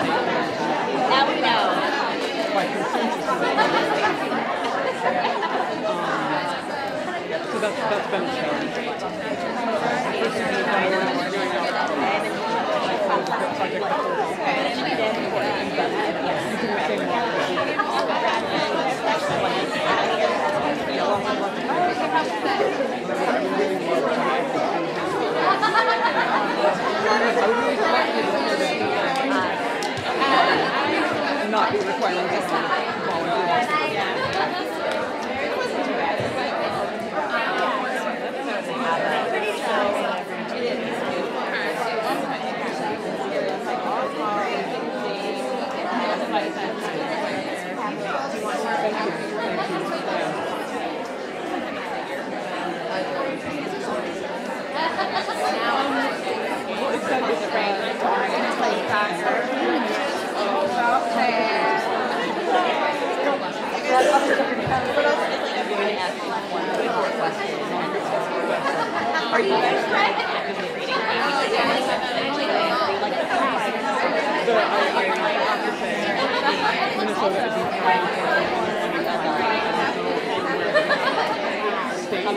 Now we know. so that's, that's been a challenge. Not be requiring someone volunteer. Are you guys actively reading? The, I, I have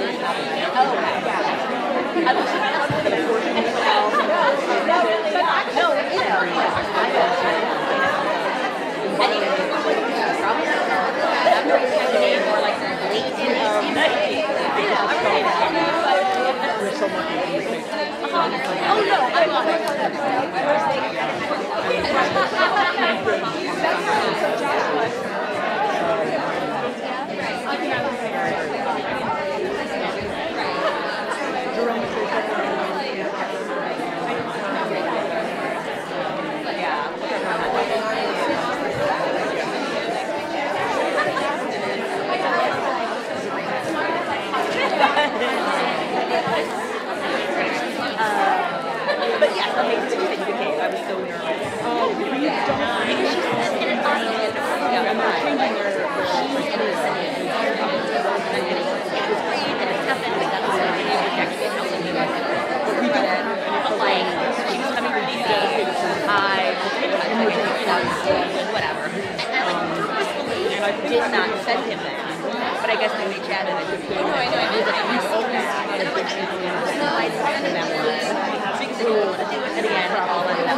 isn't trying to No, you know, I know. I think probably after he's kind of name more like late in We're so lucky to be Oh no, I love it. But yes, amazing that you became. I was so nervous. Oh, done Because she said in an audience, Yeah, and they're changing their she's in Senate. It was great and it's that. So we actually helped me with it. But like, she was coming to DC. I was taking my second whatever. And I like purposefully did not send him there. But I guess when we chatted, I just oh, I know, I. And we spoke that. And I sent him that one. Because I didn't want And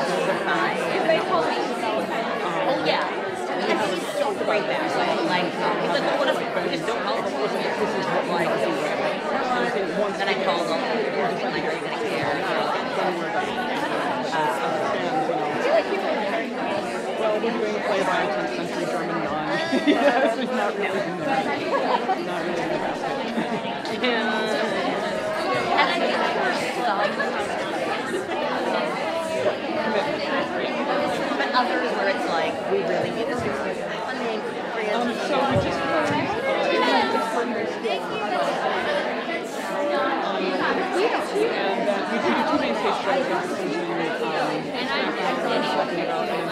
being fine. And they told me, oh yeah. And he's so great that way. Like, um, he's like, well, what if we just don't call him? This is what like, then I called. And like, are you to care? Well, we're doing a play by a 10th century German yes, not really, not really the. And I think but others where it's like, we really need this funding. Um, so we just uh, and we do two main stage strategies usually um, talking about and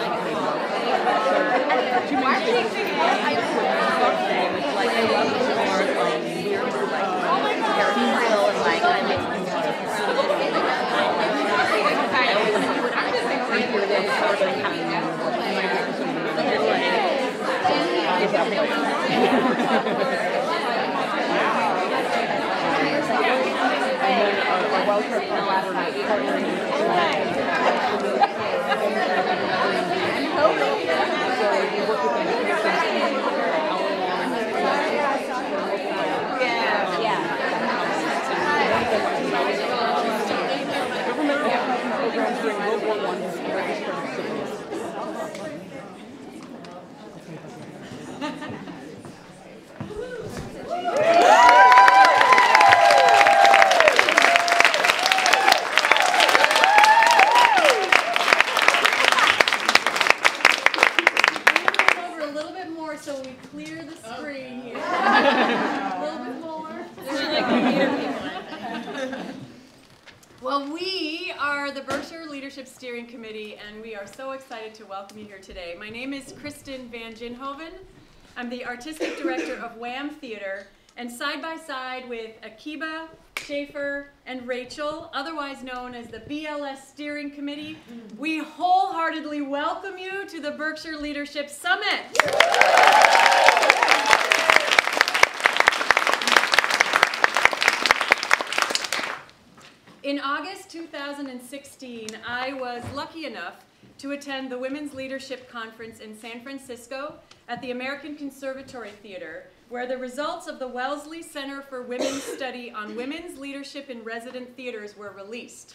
Like, I like like, very real and like, I make I always want to do it. I'm just like, creepier than sort of how and then wild card partnering Are so excited to welcome you here today. My name is Kristen Van Ginhoven. I'm the Artistic Director of WAM Theater, and side by side with Akiba, Shafer, and Rachel, otherwise known as the BLS Steering Committee, we wholeheartedly welcome you to the Berkshire Leadership Summit. In August 2016, I was lucky enough to attend the Women's Leadership Conference in San Francisco at the American Conservatory Theater, where the results of the Wellesley Center for Women's Study on Women's Leadership in Resident Theaters were released.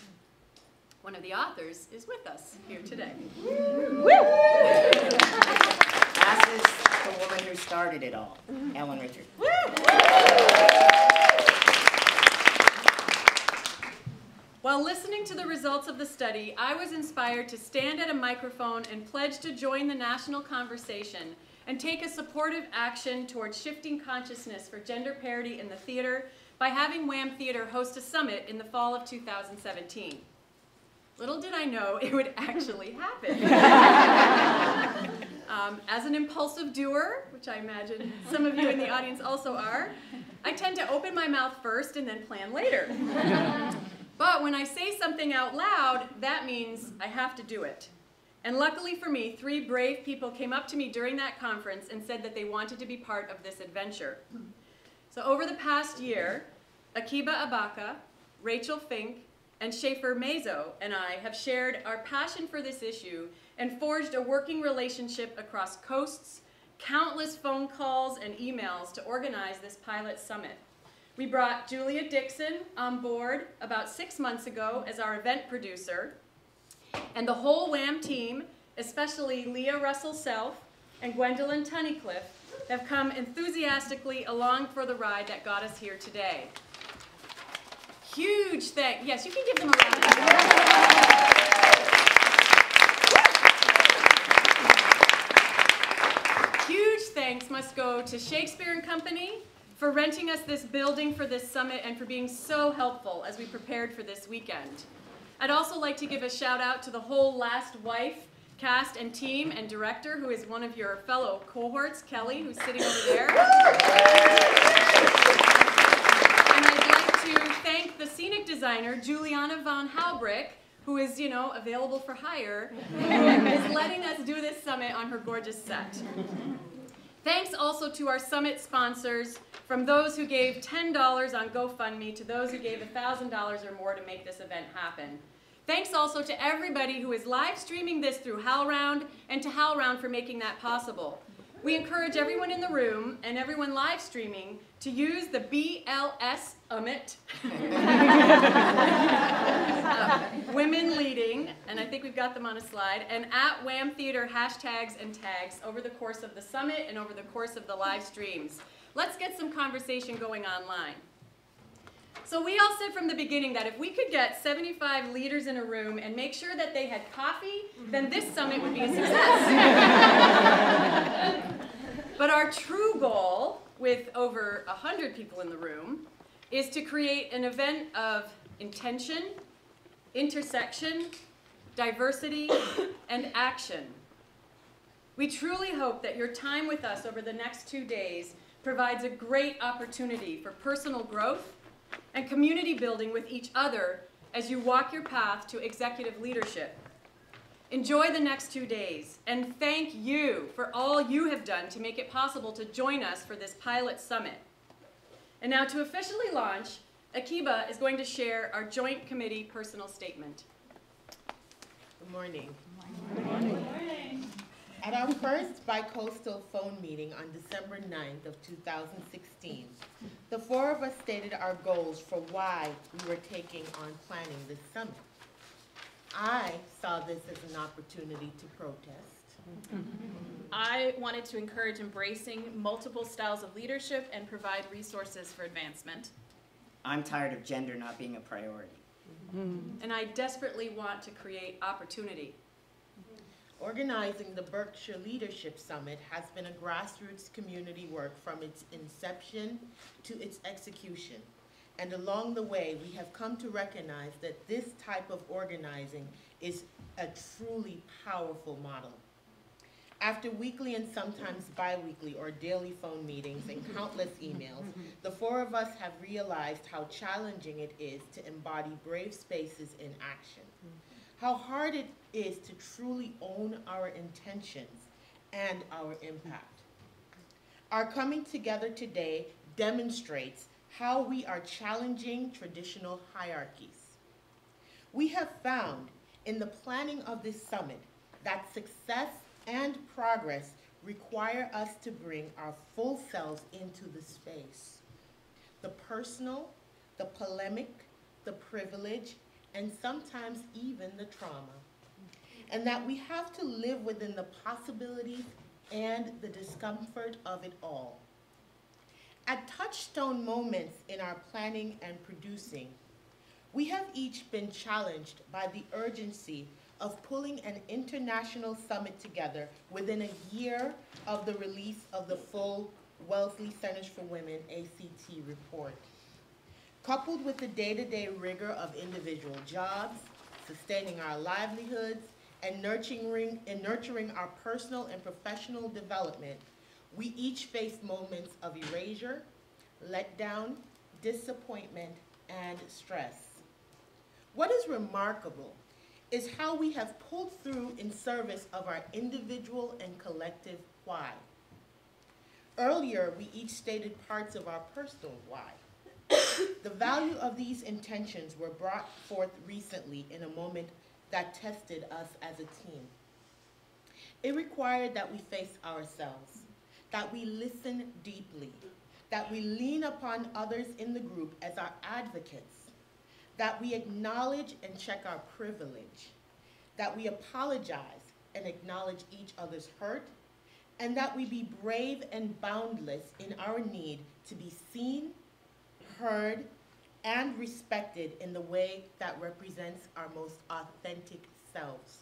One of the authors is with us here today. As is the woman who started it all, Ellen Richard. While listening to the results of the study, I was inspired to stand at a microphone and pledge to join the national conversation and take a supportive action towards shifting consciousness for gender parity in the theater by having WAM Theater host a summit in the fall of 2017. Little did I know it would actually happen. um, as an impulsive doer, which I imagine some of you in the audience also are, I tend to open my mouth first and then plan later. But when I say something out loud, that means I have to do it. And luckily for me, three brave people came up to me during that conference and said that they wanted to be part of this adventure. So over the past year, Akiba Abaka, Rachel Fink, and Shafer Mazow and I have shared our passion for this issue and forged a working relationship across coasts, countless phone calls and emails to organize this pilot summit. We brought Julia Dixon on board about six months ago as our event producer, and the whole WAM team, especially Leah Russell Self and Gwendolyn Tunnicliffe, have come enthusiastically along for the ride that got us here today. Huge thank, yes, you can give them a round of applause. Huge thanks must go to Shakespeare and Company, for renting us this building for this summit and for being so helpful as we prepared for this weekend. I'd also like to give a shout out to the whole Last Wife cast and team and director who is one of your fellow cohorts, Kelly, who's sitting over there. And I'd like to thank the scenic designer, Juliana von Halbrick, who is, you know, available for hire, who is letting us do this summit on her gorgeous set. Thanks also to our summit sponsors, from those who gave $10 on GoFundMe to those who gave $1,000 or more to make this event happen. Thanks also to everybody who is live streaming this through HowlRound and to HowlRound for making that possible. We encourage everyone in the room and everyone live streaming to use the BLS UMIT, uh, women leading, and I think we've got them on a slide, and at WAM Theater hashtags and tags over the course of the summit and over the course of the live streams. Let's get some conversation going online. So we all said from the beginning that if we could get 75 leaders in a room and make sure that they had coffee, then this summit would be a success. but our true goal, with over 100 people in the room, is to create an event of intention, intersection, diversity, and action. We truly hope that your time with us over the next two days provides a great opportunity for personal growth and community building with each other as you walk your path to executive leadership. Enjoy the next two days, and thank you for all you have done to make it possible to join us for this pilot summit. And now to officially launch, Akiba is going to share our joint committee personal statement. Good morning. Good morning. Good morning. At our first bi-coastal phone meeting on December 9th of 2016, the four of us stated our goals for why we were taking on planning this summit. I saw this as an opportunity to protest. I wanted to encourage embracing multiple styles of leadership and provide resources for advancement. I'm tired of gender not being a priority. And I desperately want to create opportunity. Organizing the Berkshire Leadership Summit has been a grassroots community work from its inception to its execution. And along the way, we have come to recognize that this type of organizing is a truly powerful model. After weekly and sometimes bi-weekly or daily phone meetings and countless emails, the four of us have realized how challenging it is to embody brave spaces in action how hard it is to truly own our intentions and our impact. Our coming together today demonstrates how we are challenging traditional hierarchies. We have found in the planning of this summit that success and progress require us to bring our full selves into the space. The personal, the polemic, the privilege, and sometimes even the trauma. And that we have to live within the possibilities and the discomfort of it all. At touchstone moments in our planning and producing, we have each been challenged by the urgency of pulling an international summit together within a year of the release of the full Wellesley Centers for Women ACT report. Coupled with the day-to-day rigor of individual jobs, sustaining our livelihoods, and nurturing, and nurturing our personal and professional development, we each face moments of erasure, letdown, disappointment, and stress. What is remarkable is how we have pulled through in service of our individual and collective why. Earlier, we each stated parts of our personal why. the value of these intentions were brought forth recently in a moment that tested us as a team. It required that we face ourselves, that we listen deeply, that we lean upon others in the group as our advocates, that we acknowledge and check our privilege, that we apologize and acknowledge each other's hurt, and that we be brave and boundless in our need to be seen, heard, and respected in the way that represents our most authentic selves.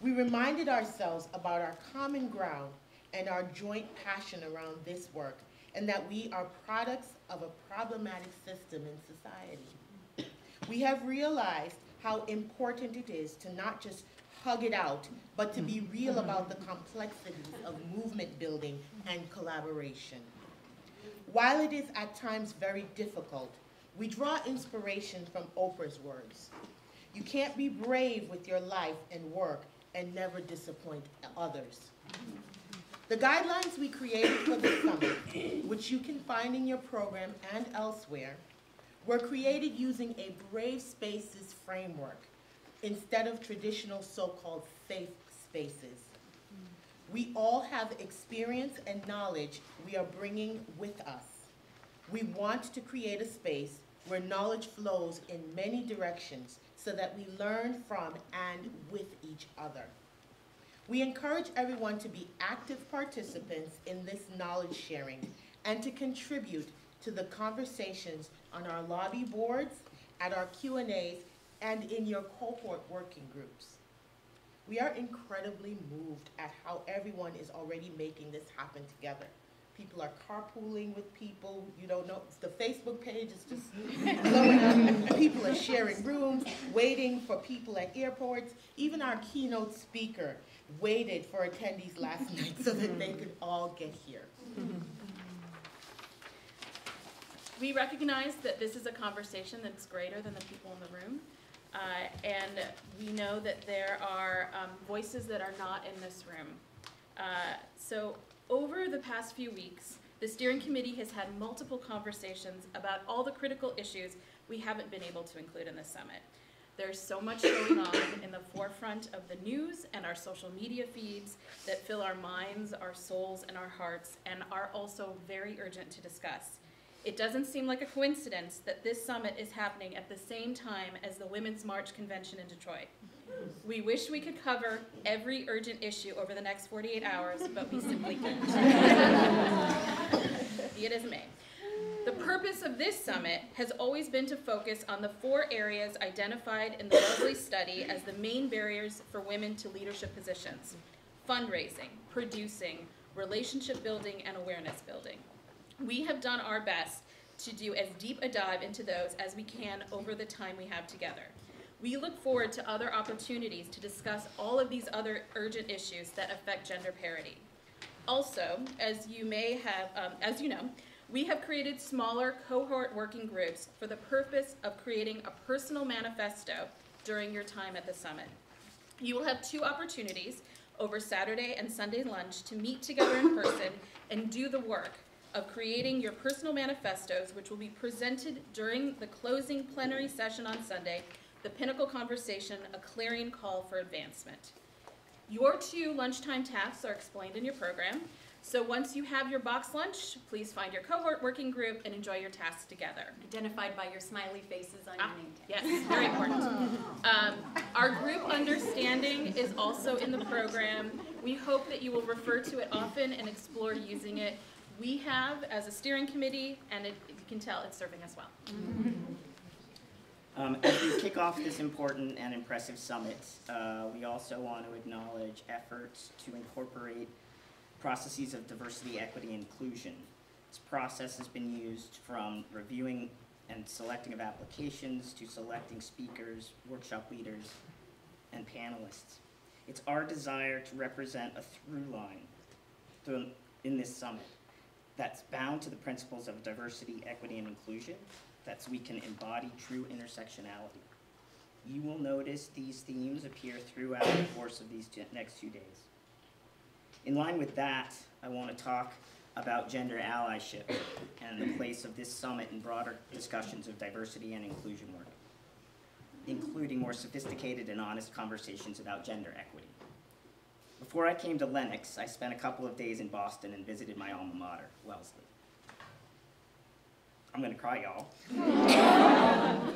We reminded ourselves about our common ground and our joint passion around this work, and that we are products of a problematic system in society. We have realized how important it is to not just hug it out, but to be real about the complexities of movement building and collaboration. While it is at times very difficult, we draw inspiration from Oprah's words. You can't be brave with your life and work and never disappoint others. The guidelines we created for the summit, which you can find in your program and elsewhere, were created using a Brave Spaces framework instead of traditional so-called safe spaces. We all have experience and knowledge we are bringing with us. We want to create a space where knowledge flows in many directions so that we learn from and with each other. We encourage everyone to be active participants in this knowledge sharing and to contribute to the conversations on our lobby boards, at our Q&As, and in your cohort working groups. We are incredibly moved at how everyone is already making this happen together. People are carpooling with people, you don't know, the Facebook page is just blowing up. People are sharing rooms, waiting for people at airports. Even our keynote speaker waited for attendees last night so that they could all get here. We recognize that this is a conversation that's greater than the people in the room. Uh, and we know that there are um, voices that are not in this room. Uh, so over the past few weeks, the steering committee has had multiple conversations about all the critical issues we haven't been able to include in the summit. There's so much going on in the forefront of the news and our social media feeds that fill our minds, our souls, and our hearts, and are also very urgent to discuss. It doesn't seem like a coincidence that this summit is happening at the same time as the Women's March Convention in Detroit. We wish we could cover every urgent issue over the next 48 hours, but we simply can't. Be may. The purpose of this summit has always been to focus on the four areas identified in the Wellesley study as the main barriers for women to leadership positions. Fundraising, producing, relationship building, and awareness building. We have done our best to do as deep a dive into those as we can over the time we have together. We look forward to other opportunities to discuss all of these other urgent issues that affect gender parity. Also, as you may have, um, as you know, we have created smaller cohort working groups for the purpose of creating a personal manifesto during your time at the summit. You will have two opportunities over Saturday and Sunday lunch to meet together in person and do the work of creating your personal manifestos, which will be presented during the closing plenary session on Sunday the pinnacle conversation, a clarion call for advancement. Your two lunchtime tasks are explained in your program. So once you have your box lunch, please find your cohort working group and enjoy your tasks together. Identified by your smiley faces on your Ah, name tag. Yes, very important. Um, our group understanding is also in the program. We hope that you will refer to it often and explore using it. We have as a steering committee, and it, you can tell it's serving us well. Um, as we kick off this important and impressive summit, uh, we also want to acknowledge efforts to incorporate processes of diversity, equity, and inclusion. This process has been used from reviewing and selecting of applications to selecting speakers, workshop leaders, and panelists. It's our desire to represent a through line through, in this summit that's bound to the principles of diversity, equity, and inclusion, that we can embody true intersectionality. You will notice these themes appear throughout the course of these next two days. In line with that, I want to talk about gender allyship and the place of this summit in broader discussions of diversity and inclusion work, including more sophisticated and honest conversations about gender equity. Before I came to Lenox, I spent a couple of days in Boston and visited my alma mater, Wellesley. I'm gonna cry, y'all.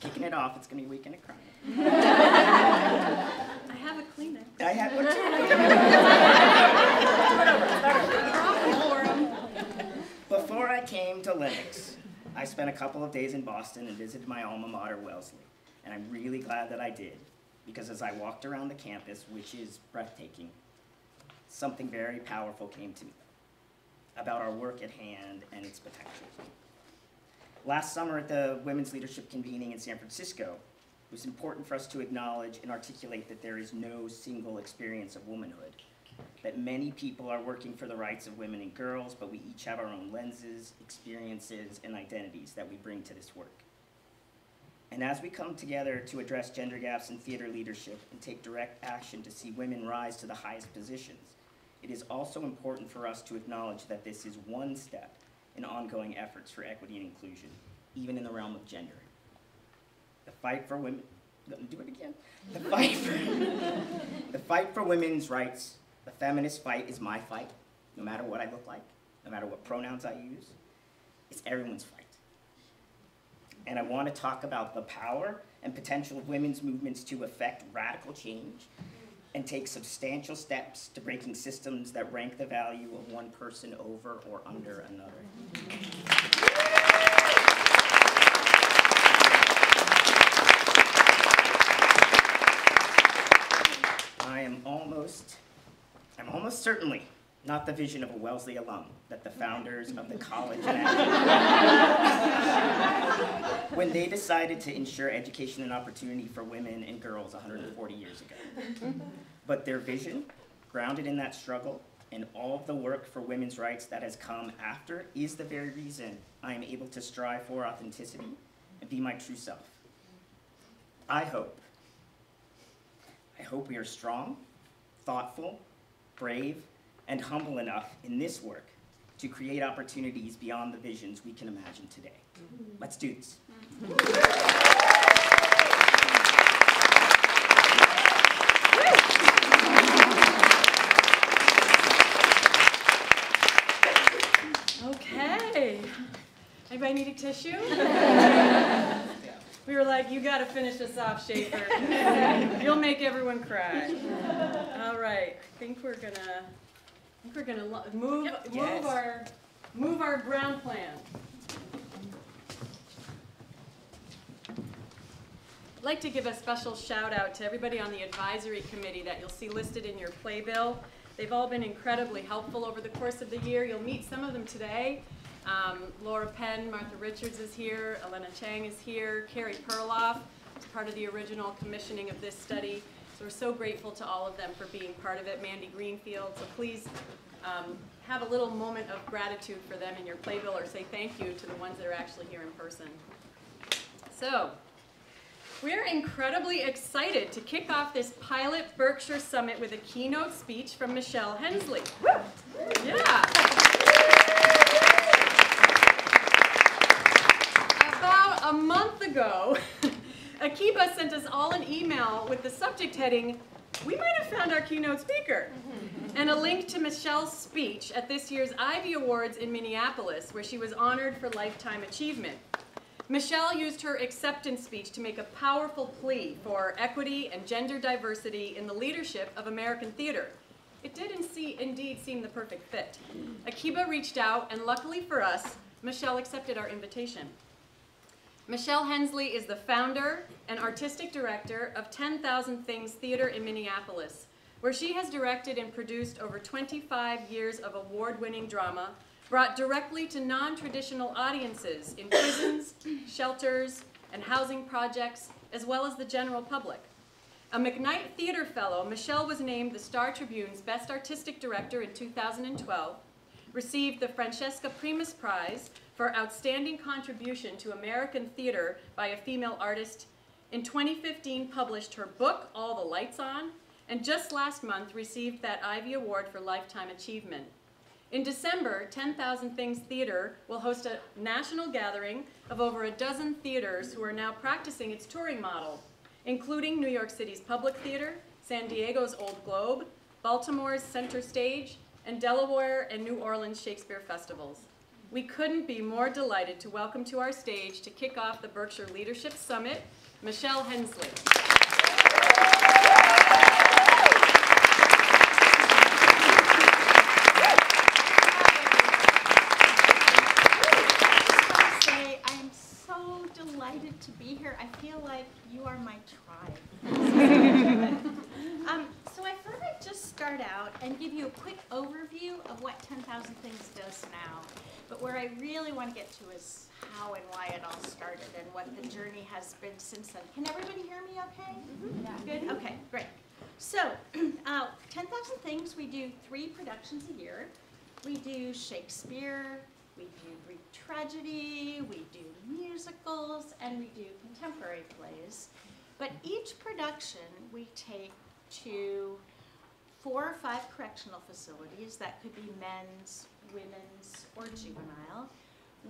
Kicking it off, it's gonna be weekend of crying. I have a Kleenex. I had one too. Before I came to Lenox, I spent a couple of days in Boston and visited my alma mater, Wellesley. And I'm really glad that I did, because as I walked around the campus, which is breathtaking, something very powerful came to me about our work at hand and its potential. Last summer at the Women's Leadership Convening in San Francisco, it was important for us to acknowledge and articulate that there is no single experience of womanhood. That many people are working for the rights of women and girls, but we each have our own lenses, experiences, and identities that we bring to this work. And as we come together to address gender gaps in theater leadership and take direct action to see women rise to the highest positions, it is also important for us to acknowledge that this is one step in ongoing efforts for equity and inclusion, even in the realm of gender. The fight for women, let me do it again. The fight for, the fight for women's rights, the feminist fight is my fight, no matter what I look like, no matter what pronouns I use. It's everyone's fight. And I want to talk about the power and potential of women's movements to effect radical change and take substantial steps to breaking systems that rank the value of one person over or under another. I am almost, I'm almost certainly not the vision of a Wellesley alum that the founders of the college when they decided to ensure education and opportunity for women and girls 140 years ago. But their vision, grounded in that struggle, and all of the work for women's rights that has come after, is the very reason I am able to strive for authenticity and be my true self. I hope, I hope we are strong, thoughtful, brave, and humble enough in this work to create opportunities beyond the visions we can imagine today. Let's do this. Okay. Anybody need a tissue? we were like, you gotta finish this off, Shafer. You'll make everyone cry. All right, I think we're gonna, I think we're gonna lo- move, move Yes. our, move our ground plan. I'd like to give a special shout out to everybody on the advisory committee that you'll see listed in your playbill. They've all been incredibly helpful over the course of the year. You'll meet some of them today. Um, Laura Penn, Martha Richards is here, Elena Chang is here, Carey Perloff part of the original commissioning of this study. So we're so grateful to all of them for being part of it, Mandy Greenfield. So please um, have a little moment of gratitude for them in your playbill or say thank you to the ones that are actually here in person. So, we're incredibly excited to kick off this pilot Berkshire Summit with a keynote speech from Michelle Hensley. Yeah. About a month ago, Akiba sent us all an email with the subject heading, We might have found our keynote speaker, and a link to Michelle's speech at this year's Ivey Awards in Minneapolis, where she was honored for lifetime achievement. Michelle used her acceptance speech to make a powerful plea for equity and gender diversity in the leadership of American theater. It did indeed seem the perfect fit. Akiba reached out, and luckily for us, Michelle accepted our invitation. Michelle Hensley is the founder and artistic director of 10,000 Things Theater in Minneapolis, where she has directed and produced over 25 years of award-winning drama brought directly to non-traditional audiences in prisons, shelters, and housing projects, as well as the general public. A McKnight Theater Fellow, Michelle was named the Star Tribune's Best Artistic Director in 2012, received the Francesca Primus Prize for Outstanding Contribution to American Theater by a Female Artist, in 2015 published her book, All the Lights On, and just last month received that Ivey Award for Lifetime Achievement. In December, 10,000 Things Theater will host a national gathering of over a dozen theaters who are now practicing its touring model, including New York City's Public Theater, San Diego's Old Globe, Baltimore's Center Stage, and Delaware and New Orleans Shakespeare Festivals. We couldn't be more delighted to welcome to our stage to kick off the Berkshire Leadership Summit, Michelle Hensley. I am so delighted to be here. I feel like you are my tribe. um, so I thought I'd just start out and give you a quick overview of what 10,000 Things does now. But where I really want to get to is how and why it all started and what the journey has been since then. Can everybody hear me okay? Yeah. Good? Okay, great. So, uh, 10,000 Things, we do three productions a year. We do Shakespeare, we do Greek tragedy, we do musicals, and we do contemporary plays. But each production we take to four or five correctional facilities, that could be men's, women's, or juvenile.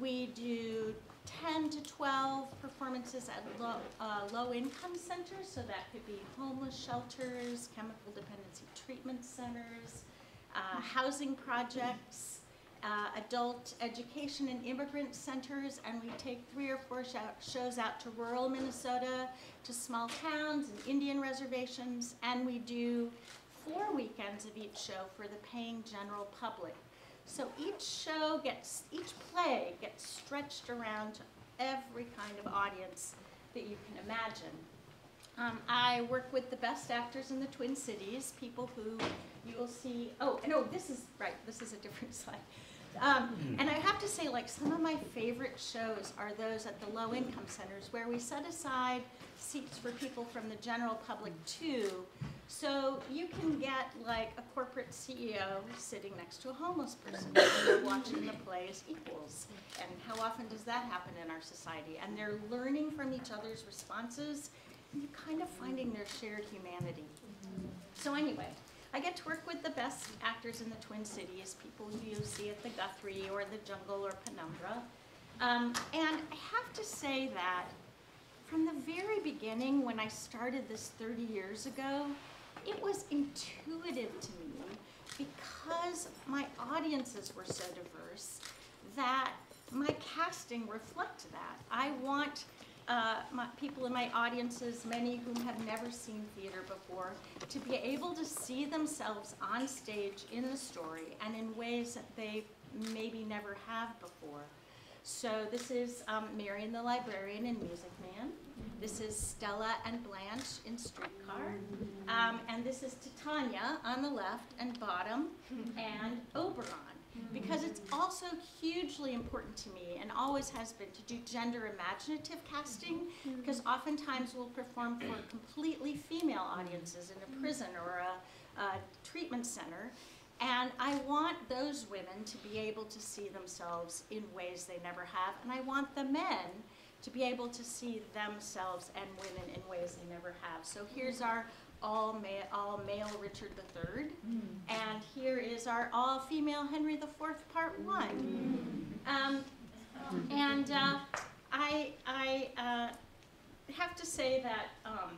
We do 10 to 12 performances at low, uh, low-income centers, so that could be homeless shelters, chemical dependency treatment centers, uh, housing projects, uh, adult education and immigrant centers, and we take three or four sho- shows out to rural Minnesota, to small towns and Indian reservations, and we do four weekends of each show for the paying general public. So each show gets, each play gets stretched around to every kind of audience that you can imagine. Um, I work with the best actors in the Twin Cities, people who you will see, oh, no, this is, right, this is a different slide. Um, hmm. and I have to say, like, some of my favorite shows are those at the low-income centers where we set aside seats for people from the general public hmm. too. So you can get like a corporate CEO sitting next to a homeless person watching the play as equals. And how often does that happen in our society? And they're learning from each other's responses and kind of finding their shared humanity. Mm-hmm. So anyway, I get to work with the best actors in the Twin Cities, people who you see at the Guthrie or the Jungle or Penumbra. Um, and I have to say that from the very beginning, when I started this 30 years ago, it was intuitive to me because my audiences were so diverse that my casting reflected that. I want uh, my, people in my audiences, many whom have never seen theater before, to be able to see themselves on stage in the story and in ways that they maybe never have before. So this is um, the Librarian in Music Man. This is Stella and Blanche in Streetcar. Um, and this is Titania on the left and bottom and Oberon. Because it's also hugely important to me and always has been to do gender imaginative casting mm-hmm. because oftentimes we'll perform for completely female audiences in a mm-hmm. prison or a, a treatment center. And I want those women to be able to see themselves in ways they never have. And I want the men to be able to see themselves and women in ways they never have. So here's our all male, all male Richard III, and here is our all female Henry IV, Part One. Um, and uh, I, I uh, have to say that, um,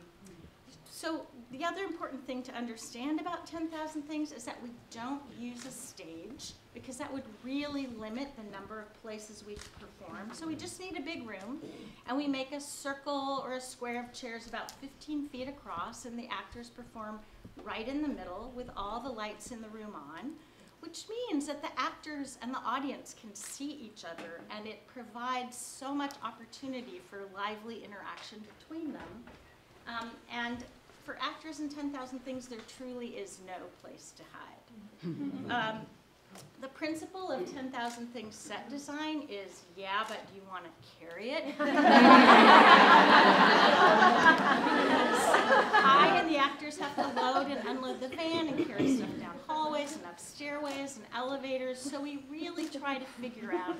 so the other important thing to understand about 10,000 Things is that we don't use a stage because that would really limit the number of places we could perform. So we just need a big room and we make a circle or a square of chairs about 15 feet across and the actors perform right in the middle with all the lights in the room on which means that the actors and the audience can see each other and it provides so much opportunity for lively interaction between them. Um, and for actors in 10,000 Things, there truly is no place to hide. um, the principle of 10,000 Things set design is, yeah, but do you want to carry it? I and the actors have to load and unload the van and carry stuff down hallways and up stairways and elevators, so we really try to figure out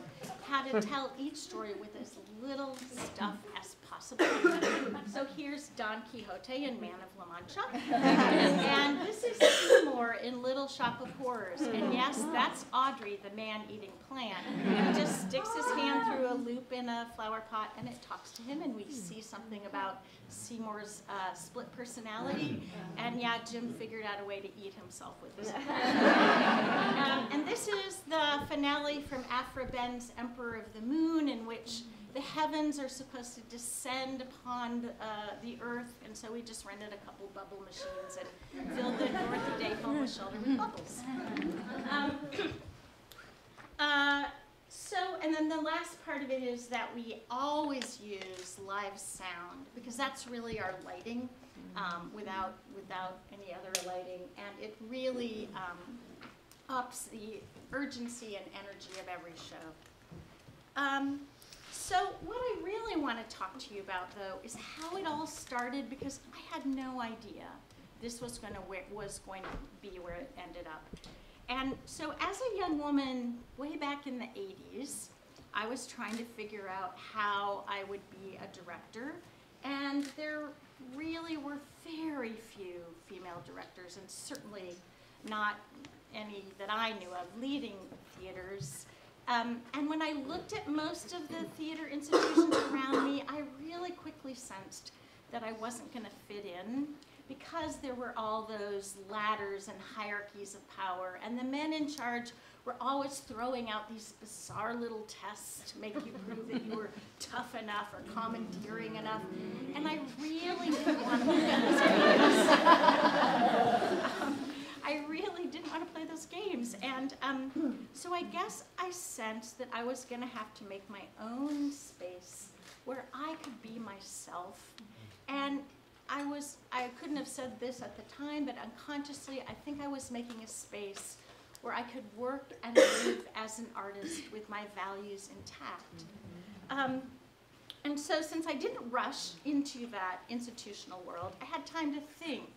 how to tell each story with as little stuff as So here's Don Quixote in Man of La Mancha. and this is Seymour in Little Shop of Horrors. And yes, that's Audrey, the man-eating plant. He just sticks his hand through a loop in a flower pot and it talks to him and we see something about Seymour's uh, split personality. And yeah, Jim figured out a way to eat himself with this. um, and this is the finale from Aphra Behn's Emperor of the Moon in which the heavens are supposed to descend upon the, uh, the earth, and so we just rented a couple bubble machines and filled the Dorothy Day homeless shelter with bubbles. Um, uh, so, and then the last part of it is that we always use live sound because that's really our lighting um, without, without any other lighting, and it really um, ups the urgency and energy of every show. Um, so what I really want to talk to you about, though, is how it all started because I had no idea this was going to was going to be where it ended up. And so as a young woman, way back in the 80s, I was trying to figure out how I would be a director. And there really were very few female directors, and certainly not any that I knew of leading theaters. Um, and when I looked at most of the theater institutions around me, I really quickly sensed that I wasn't going to fit in because there were all those ladders and hierarchies of power. And the men in charge were always throwing out these bizarre little tests to make you prove that you were tough enough or commandeering enough. And I really didn't want to games. um, I really didn't want to play those games. And um, so I guess I sensed that I was going to have to make my own space where I could be myself. And I was, I couldn't have said this at the time, but unconsciously, I think I was making a space where I could work and live as an artist with my values intact. Um, and so since I didn't rush into that institutional world, I had time to think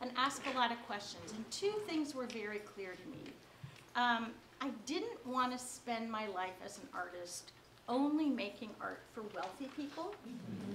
and ask a lot of questions. And two things were very clear to me. Um, I didn't want to spend my life as an artist only making art for wealthy people.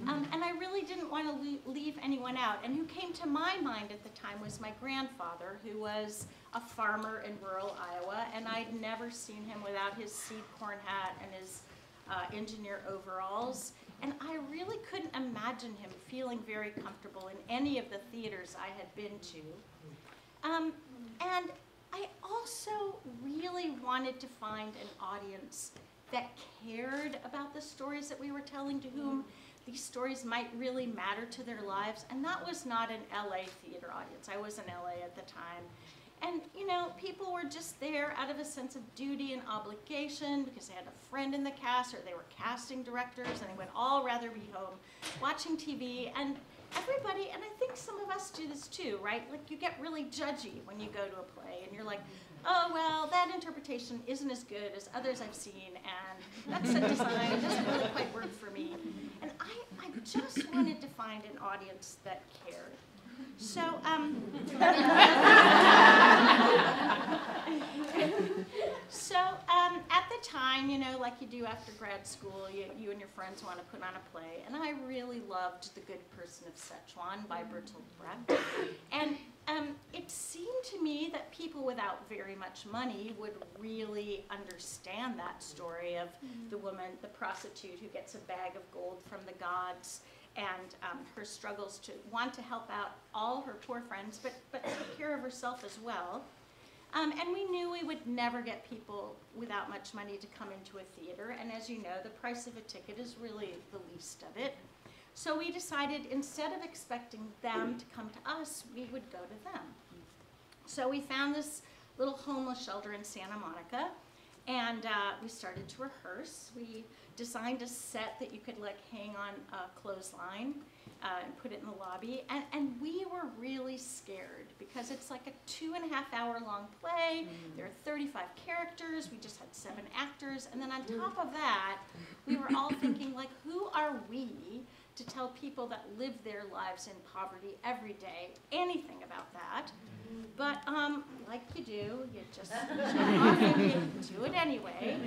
Um, and I really didn't want to leave anyone out. And who came to my mind at the time was my grandfather, who was a farmer in rural Iowa, and I'd never seen him without his seed corn hat and his uh, engineer overalls. And I really couldn't imagine him feeling very comfortable in any of the theaters I had been to. Um, and I also really wanted to find an audience that cared about the stories that we were telling, to whom these stories might really matter to their lives. And that was not an LA theater audience. I was in LA at the time. And, you know, people were just there out of a sense of duty and obligation because they had a friend in the cast or they were casting directors and they would all rather be home watching TV. And everybody, and I think some of us do this too, right? Like you get really judgy when you go to a play and you're like, oh, well, that interpretation isn't as good as others I've seen and that set design doesn't really quite work for me. And I, I just wanted to find an audience that cared. So, um, so um, at the time, you know, like you do after grad school, you, you and your friends want to put on a play, and I really loved The Good Person of Szechuan by Bertolt Brecht. And um, it seemed to me that people without very much money would really understand that story of the woman, the prostitute who gets a bag of gold from the gods and um, her struggles to want to help out all her poor friends, but, but take care of herself as well. Um, and we knew we would never get people without much money to come into a theater. And as you know, the price of a ticket is really the least of it. So we decided instead of expecting them to come to us, we would go to them. So we found this little homeless shelter in Santa Monica, and uh, we started to rehearse. We designed a set that you could like hang on a clothesline uh, and put it in the lobby. And, and we were really scared because it's like a two and a half hour long play. There are 35 characters. We just had seven actors. And then on top of that, we were all thinking like, who are we to tell people that live their lives in poverty every day anything about that? But um, like you do, you just do it anyway.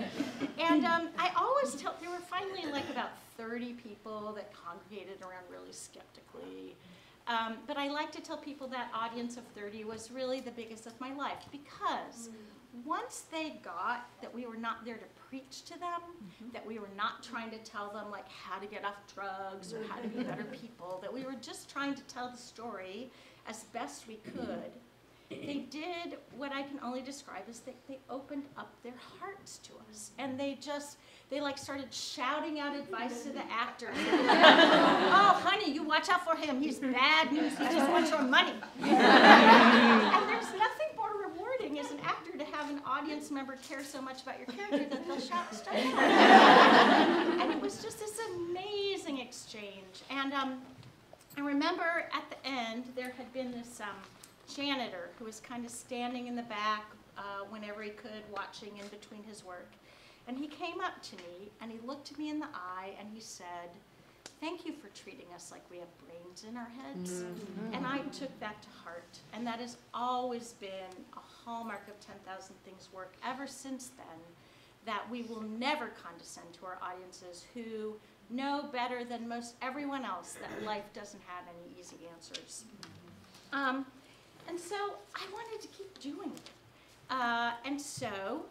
And um, I always tell, there were finally like about 30 people that congregated around really skeptically. Um, but I like to tell people that audience of 30 was really the biggest of my life because mm. once they got that we were not there to preach to them, mm-hmm. that we were not trying to tell them like how to get off drugs or how to be mm-hmm. better people, that we were just trying to tell the story as best we could, they did what I can only describe as they, they opened up their hearts to us. And they just, they like started shouting out advice to the actors. oh, honey, you watch out for him. He's bad news. He just wants your money. and there's nothing more rewarding as an actor to have an audience member care so much about your character that they'll shout stuff out. and it was just this amazing exchange. And um, I remember at the end, there had been this um, janitor who was kind of standing in the back uh, whenever he could, watching in between his work. And he came up to me and he looked me in the eye and he said, Thank you for treating us like we have brains in our heads. And I took that to heart. And that has always been a hallmark of 10,000 Things work ever since then, that we will never condescend to our audiences who know better than most everyone else that life doesn't have any easy answers. Um, and so I wanted to keep doing it. Uh, and so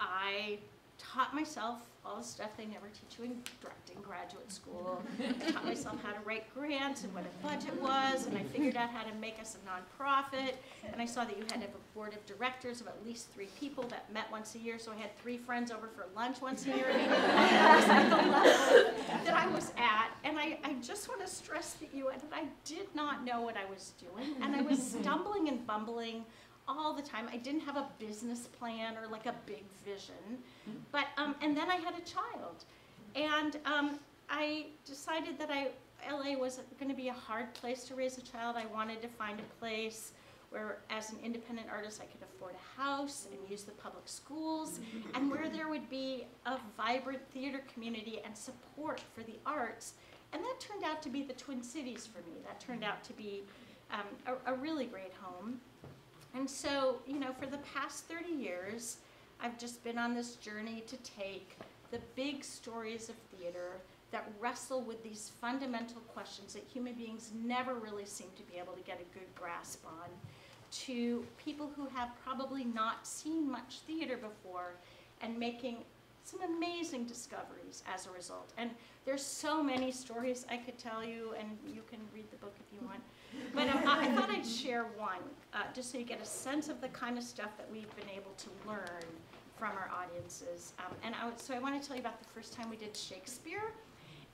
I taught myself all the stuff they never teach you in directing graduate school. I taught myself how to write grants and what a budget was, and I figured out how to make us a nonprofit. And I saw that you had to have a board of directors of at least three people that met once a year, so I had three friends over for lunch once a year. That's at the level that I was at. And I, I just want to stress that you that I did not know what I was doing, and I was stumbling and bumbling all the time. I didn't have a business plan or like a big vision. But, um, and then I had a child. And um, I decided that I, LA was going to be a hard place to raise a child. I wanted to find a place where, as an independent artist, I could afford a house and use the public schools, and where there would be a vibrant theater community and support for the arts. And that turned out to be the Twin Cities for me. That turned out to be um, a, a really great home. And so, you know, for the past 30 years, I've just been on this journey to take the big stories of theater that wrestle with these fundamental questions that human beings never really seem to be able to get a good grasp on to people who have probably not seen much theater before and making some amazing discoveries as a result. And there's so many stories I could tell you, and you can read the book if you want. But um, I thought I'd share one, uh, just so you get a sense of the kind of stuff that we've been able to learn from our audiences. Um, and I, so I want to tell you about the first time we did Shakespeare.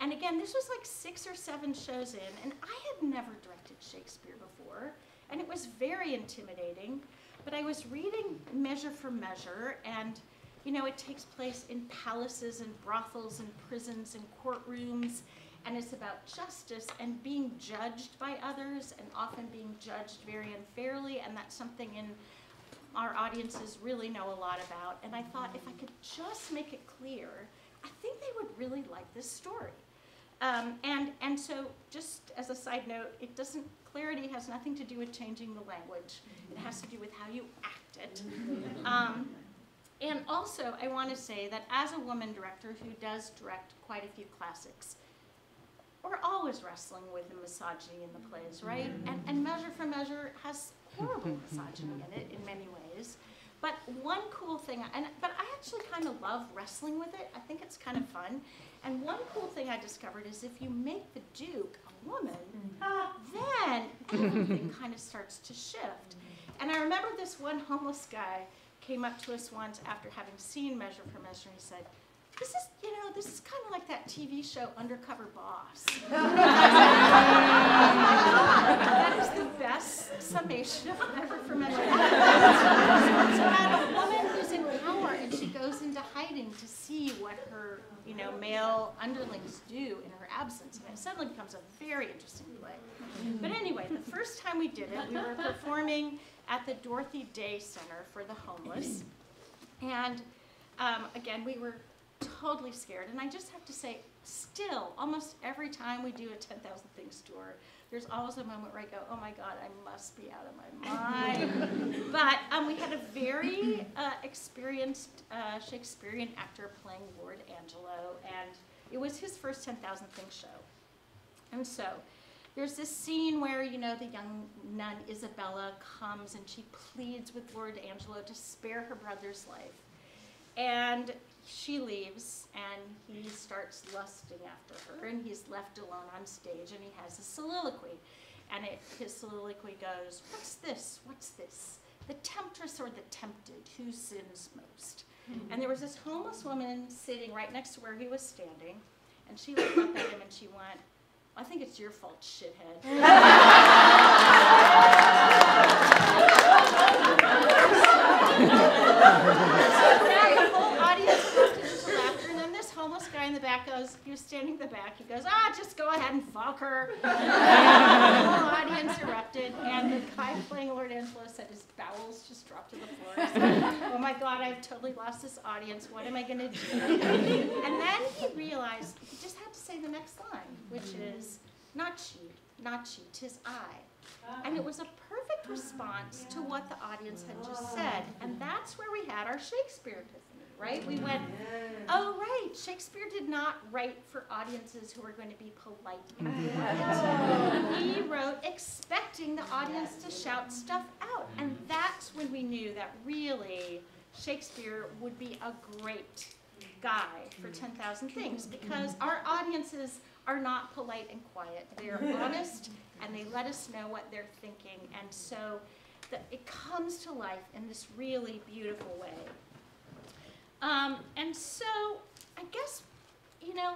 And again, this was like six or seven shows in, and I had never directed Shakespeare before, and it was very intimidating. But I was reading Measure for Measure, and you know, it takes place in palaces and brothels and prisons and courtrooms, and it's about justice and being judged by others and often being judged very unfairly, and that's something in our audiences really know a lot about. And I thought if I could just make it clear, I think they would really like this story. Um, and, and so just as a side note, it doesn't, clarity has nothing to do with changing the language. It has to do with how you act it. Um, and also, I want to say that as a woman director who does direct quite a few classics, we're always wrestling with the misogyny in the plays, mm-hmm. right? And, and Measure for Measure has horrible misogyny in it in many ways. But one cool thing, and but I actually kind of love wrestling with it. I think it's kind of fun. And one cool thing I discovered is if you make the Duke a woman, mm-hmm. then everything kind of starts to shift. Mm-hmm. And I remember this one homeless guy came up to us once after having seen Measure for Measure, and he said, "This is, you know, this is kind of like that TV show Undercover Boss." that is the best summation Measure for Measure. it's about a woman who's in power, and she goes into hiding to see what her, you know, male underlings do in her absence, and it suddenly becomes a very interesting play. But anyway, the first time we did it, we were performing at the Dorothy Day Center for the Homeless. And um, again, we were totally scared. And I just have to say, still, almost every time we do a 10,000 Things tour, there's always a moment where I go, oh my God, I must be out of my mind. but um, we had a very uh, experienced uh, Shakespearean actor playing Lord Angelo, and it was his first 10,000 Things show. And so there's this scene where, you know, the young nun Isabella comes and she pleads with Lord Angelo to spare her brother's life. And she leaves and he starts lusting after her and he's left alone on stage and he has a soliloquy. And it, his soliloquy goes, what's this, what's this? The temptress or the tempted, who sins most? And there was this homeless woman sitting right next to where he was standing and she looked up at him and she went, I think it's your fault, shithead. the whole audience erupted into laughter, and then this homeless guy in the back goes, he was standing in the back, he goes, ah, just go ahead and fuck her. the whole audience erupted, and the guy playing Lord Angelo said his bowels just dropped to the floor. He said, oh my god, I've totally lost this audience, what am I gonna do? and then he realized he just had to say the next line, which is, not she, not she, tis I. And it was a perfect response to what the audience had just said. And that's where we had our Shakespeare right? We went, oh, right, Shakespeare did not write for audiences who were going to be polite and quiet. He wrote expecting the audience to shout stuff out. And that's when we knew that really Shakespeare would be a great guy for mm. 10,000 Things because our audiences are not polite and quiet. They are honest and they let us know what they're thinking. And so the, it comes to life in this really beautiful way. Um, and so I guess, you know,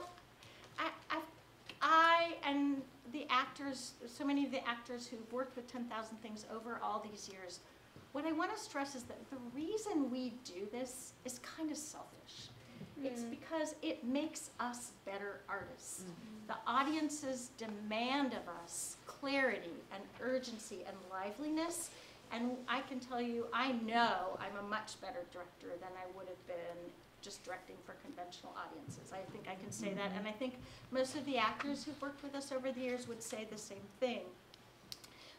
I, I, I and the actors, so many of the actors who've worked with 10,000 Things over all these years, what I want to stress is that the reason we do this is kind of selfish. It's because it makes us better artists. The audience's demand of us clarity and urgency and liveliness. And I can tell you, I know I'm a much better director than I would have been just directing for conventional audiences. I think I can say that. Mm-hmm. And I think most of the actors who've worked with us over the years would say the same thing.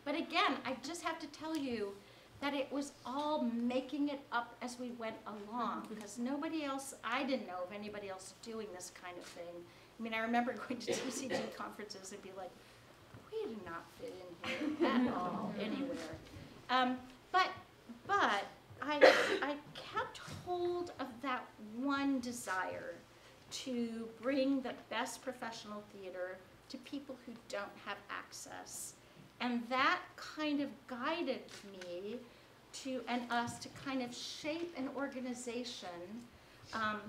But again, I just have to tell you, that it was all making it up as we went along mm-hmm. because nobody else, I didn't know of anybody else doing this kind of thing. I mean, I remember going to TCG conferences and be like, we did not fit in here at all, anywhere. Um, but, but I, I kept hold of that one desire to bring the best professional theater to people who don't have access. And that kind of guided me to, and us to kind of shape an organization um,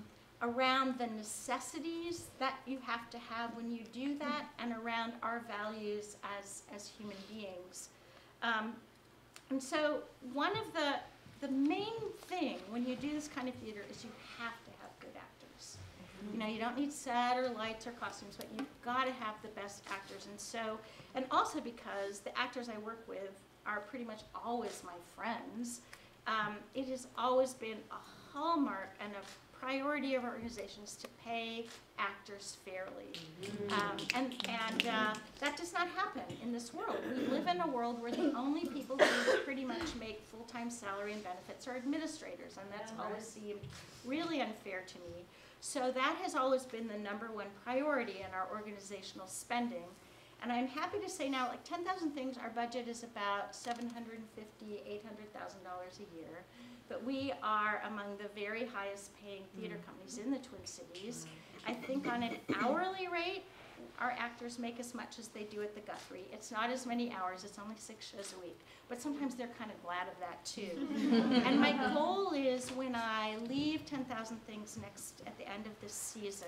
around the necessities that you have to have when you do that and around our values as, as human beings. Um, and so one of the, the main thing when you do this kind of theater is you have to have good actors. You know, you don't need set or lights or costumes, but you've got to have the best actors. And so, and also because the actors I work with are pretty much always my friends. um, it has always been a hallmark and a priority of our organization is to pay actors fairly. Um, and and uh, that does not happen in this world. We live in a world where the only people who pretty much make full-time salary and benefits are administrators, and that's always seemed really unfair to me. So that has always been the number one priority in our organizational spending. And I'm happy to say now, like 10,000 Things, our budget is about $750,000, $800,000 a year. But we are among the very highest paying theater mm. companies in the Twin Cities. I think on an hourly rate, our actors make as much as they do at the Guthrie. It's not as many hours, it's only six shows a week. But sometimes they're kind of glad of that too. and my goal is when I leave 10,000 Things next at the end of this season,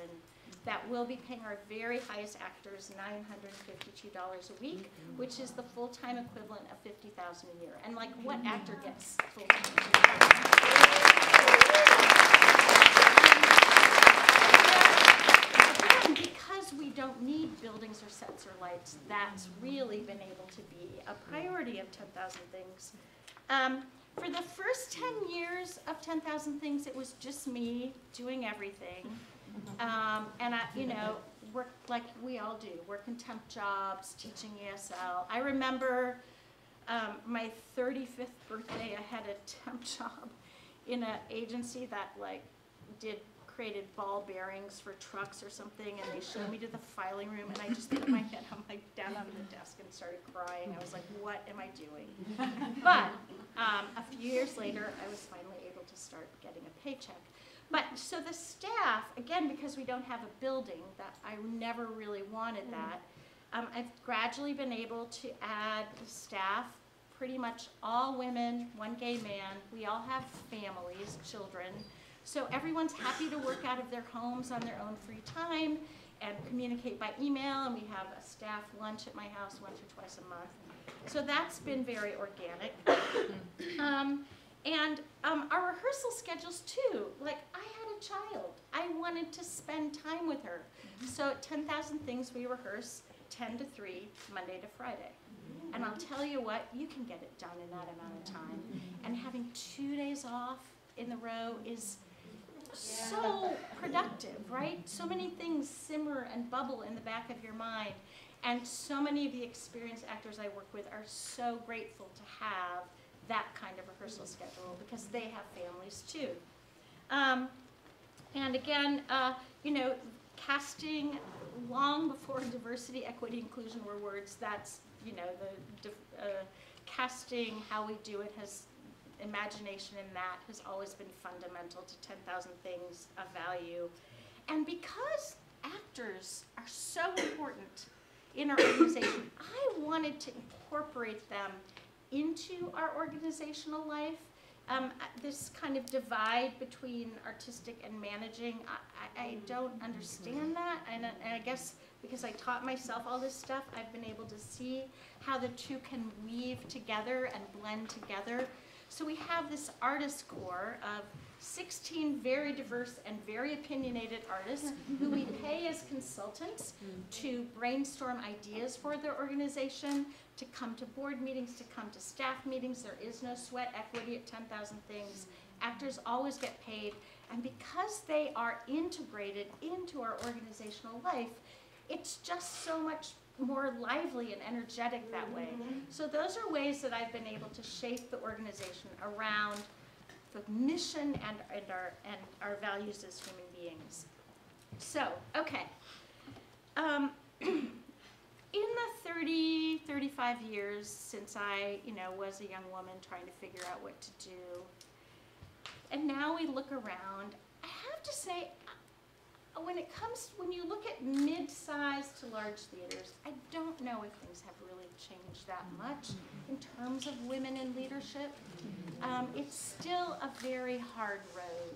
that we'll be paying our very highest actors $952 a week, which is the full-time equivalent of 50,000 a year. And like, what actor gets full-time? Because we don't need buildings or sets or lights, that's really been able to be a priority of 10,000 Things. Um, for the first 10 years of 10,000 Things, it was just me doing everything. Um, and I, you know, work like we all do, working temp jobs, teaching ESL. I remember um, my 35th birthday, I had a temp job in an agency that like did created ball bearings for trucks or something, and they showed me to the filing room, and I just put my head on my down on the desk and started crying. I was like, "What am I doing?" But um, a few years later, I was finally able to start getting a paycheck. But so the staff, again, because we don't have a building, that I never really wanted that. Um, I've gradually been able to add staff, pretty much all women, one gay man. We all have families, children. So everyone's happy to work out of their homes on their own free time and communicate by email. And we have a staff lunch at my house once or twice a month. So that's been very organic. Um, and um, our rehearsal schedules too. Like I had a child. I wanted to spend time with her. So at 10,000 Things we rehearse 10 to 3, Monday to Friday. And I'll tell you what, you can get it done in that amount of time. And having two days off in the row is so productive, right? So many things simmer and bubble in the back of your mind. And so many of the experienced actors I work with are so grateful to have that kind of rehearsal schedule because they have families too. Um, and again, uh, you know, casting long before diversity, equity, inclusion were words, that's, you know, the uh, casting, how we do it has, imagination in that has always been fundamental to 10,000 things of value. And because actors are so important in our organization, I wanted to incorporate them into our organizational life. Um, this kind of divide between artistic and managing, I, I, I don't understand that. And, and, I guess because I taught myself all this stuff, I've been able to see how the two can weave together and blend together. So we have this artist core of 16 very diverse and very opinionated artists who we mm-hmm. pay as consultants mm-hmm. to brainstorm ideas for their organization, to come to board meetings, to come to staff meetings. There is no sweat equity at 10,000 Things. Actors always get paid. And because they are integrated into our organizational life, it's just so much more lively and energetic that way. Mm-hmm. So those are ways that I've been able to shape the organization around the mission and, and, our, and our values as human beings. So, okay. Um, in the 30, 35 years since I, you know, was a young woman trying to figure out what to do, and now we look around, I have to say, when it comes, when you look at mid-sized to large theaters, I don't know if things have really changed that much in terms of women in leadership. Um, it's still a very hard road.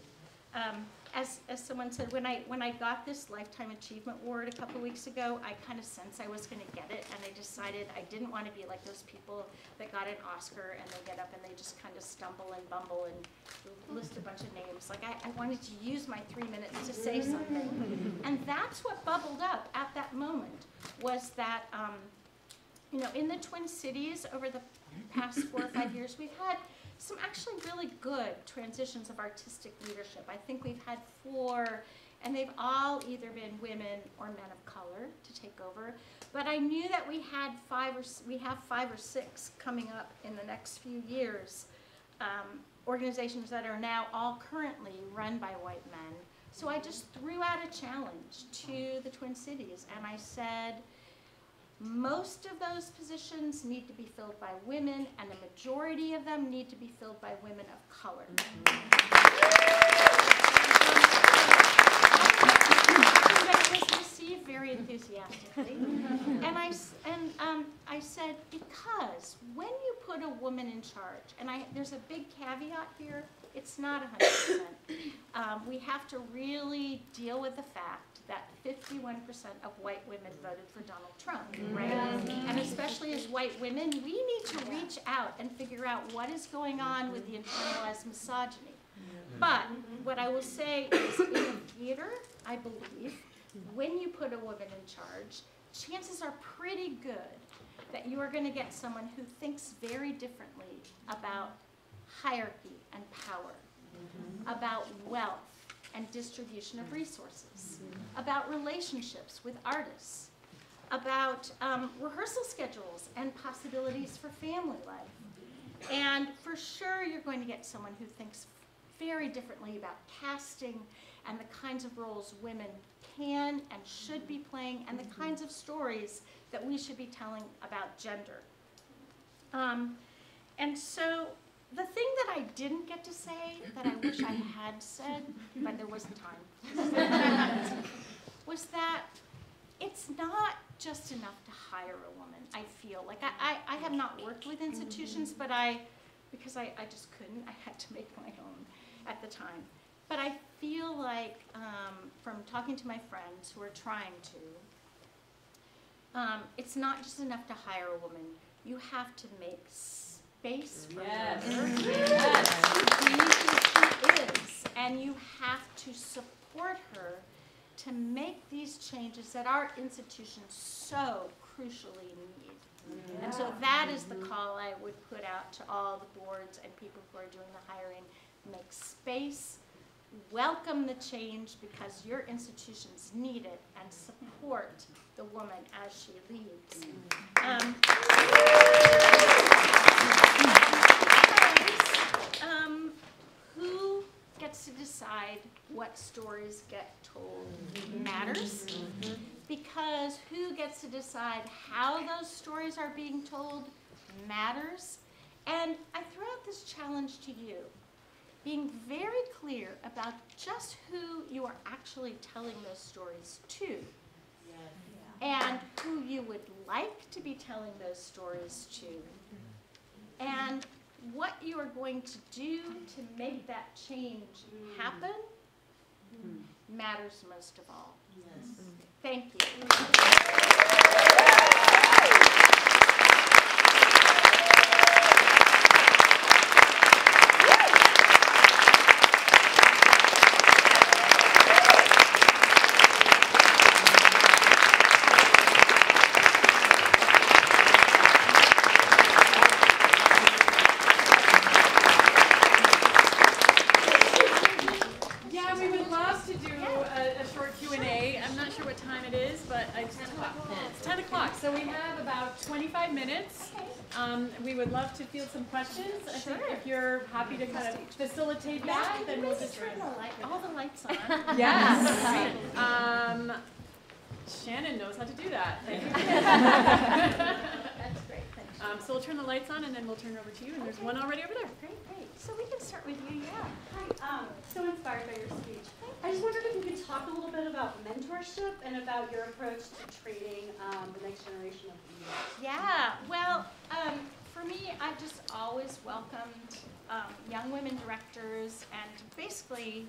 Um, as, as someone said, when I, when I got this Lifetime Achievement Award a couple weeks ago, I kind of sensed I was going to get it, and I decided I didn't want to be like those people that got an Oscar and they get up and they just kind of stumble and bumble and list a bunch of names. Like, I, I wanted to use my three minutes to say something. And that's what bubbled up at that moment, was that, um, you know, in the Twin Cities over the past four or five years, we've had some actually really good transitions of artistic leadership. I think we've had four, and they've all either been women or men of color to take over. But I knew that we had five or we have five or six coming up in the next few years. Um, organizations that are now all currently run by white men. So I just threw out a challenge to the Twin Cities, and I said, most of those positions need to be filled by women, and the majority of them need to be filled by women of color. That was received very enthusiastically. And I, and, um, I said, because when you put a woman in charge, and I, there's a big caveat here, it's not hundred percent. Um, we have to really deal with the fact that fifty-one percent of white women voted for Donald Trump, mm. right? And especially as white women, we need to reach out and figure out what is going on with the internalized misogyny. But mm-hmm. what I will say is in the theater, I believe, when you put a woman in charge, chances are pretty good that you are going to get someone who thinks very differently about hierarchy and power, mm-hmm. about wealth and distribution of resources, about relationships with artists, about um, rehearsal schedules and possibilities for family life. And for sure, you're going to get someone who thinks very differently about casting and the kinds of roles women can and should be playing and the kinds of stories that we should be telling about gender. Um, and so the thing that I didn't get to say that I wish I had said, but there wasn't time, was that it's not just enough to hire a woman, I feel. Like, I, I, I have not worked with institutions, but I, because I, I just couldn't, I had to make my own at the time. But I feel like, um, from talking to my friends who are trying to, um, it's not just enough to hire a woman. You have to make space for Yes. her be she is, and you have to support her to make these changes that our institutions so crucially need. And so that is the call I would put out to all the boards and people who are doing the hiring. Make space, welcome the change because your institutions need it, and support the woman as she leads. Um, um, who gets to decide what stories get told matters. Because who gets to decide how those stories are being told matters. And I throw out this challenge to you. Being very clear about just who you are actually telling those stories to. And who you would like to be telling those stories to. And what you are going to do to make that change mm. happen hmm. matters most of all. Yes. Thank you. Mm. Yeah, we would love to do a, a short Q and A. I'm not sure what time it is, but I just. It's ten o'clock, so we have about twenty-five minutes. Um, we would love to field some questions. I think if you're happy to kind of facilitate that, then we'll just. turn the light, all the lights on. Yes. Um, Shannon knows how to do that. Thank you. That's great, thanks. Um, so we'll turn the lights on and then we'll turn it over to you, and there's one already over there. Great, great. So we can start with you, yeah. Hi, um, so inspired by your speech. I just wondered if you could talk a little bit about mentorship and about your approach to training um, the next generation of leaders. Yeah, well, um, for me, I've just always welcomed um, young women directors, and basically,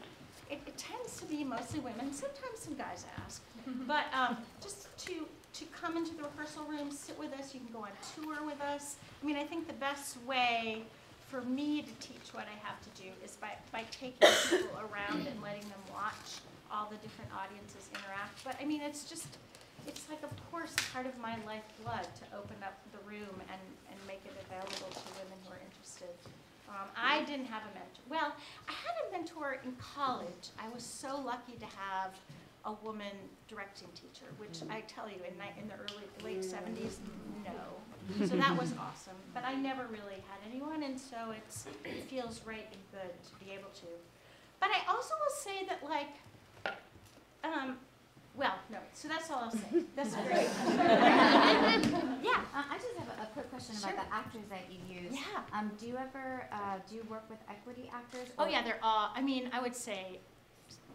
it, it tends to be mostly women. Sometimes some guys ask, but um, just to to come into the rehearsal room, sit with us. You can go on tour with us. I mean, I think the best way for me to teach what I have to do is by, by taking people around and letting them watch all the different audiences interact. But I mean, it's just, it's like, of course, part of my lifeblood to open up the room and, and make it available to women who are interested. Um, I didn't have a mentor. Well, I had a mentor in college. I was so lucky to have a woman directing teacher, which I tell you, in, in the early, late 70s, no. So that was awesome. But I never really had anyone, and so it's, it feels right and good to be able to. But I also will say that, like, um, well, no, so that's all I'll say. That's great. yeah, Uh, I just have a, a quick question Sure. about the actors that you use. yeah. Um, do you ever, uh, do you work with equity actors? Oh, yeah, they're all, I mean, I would say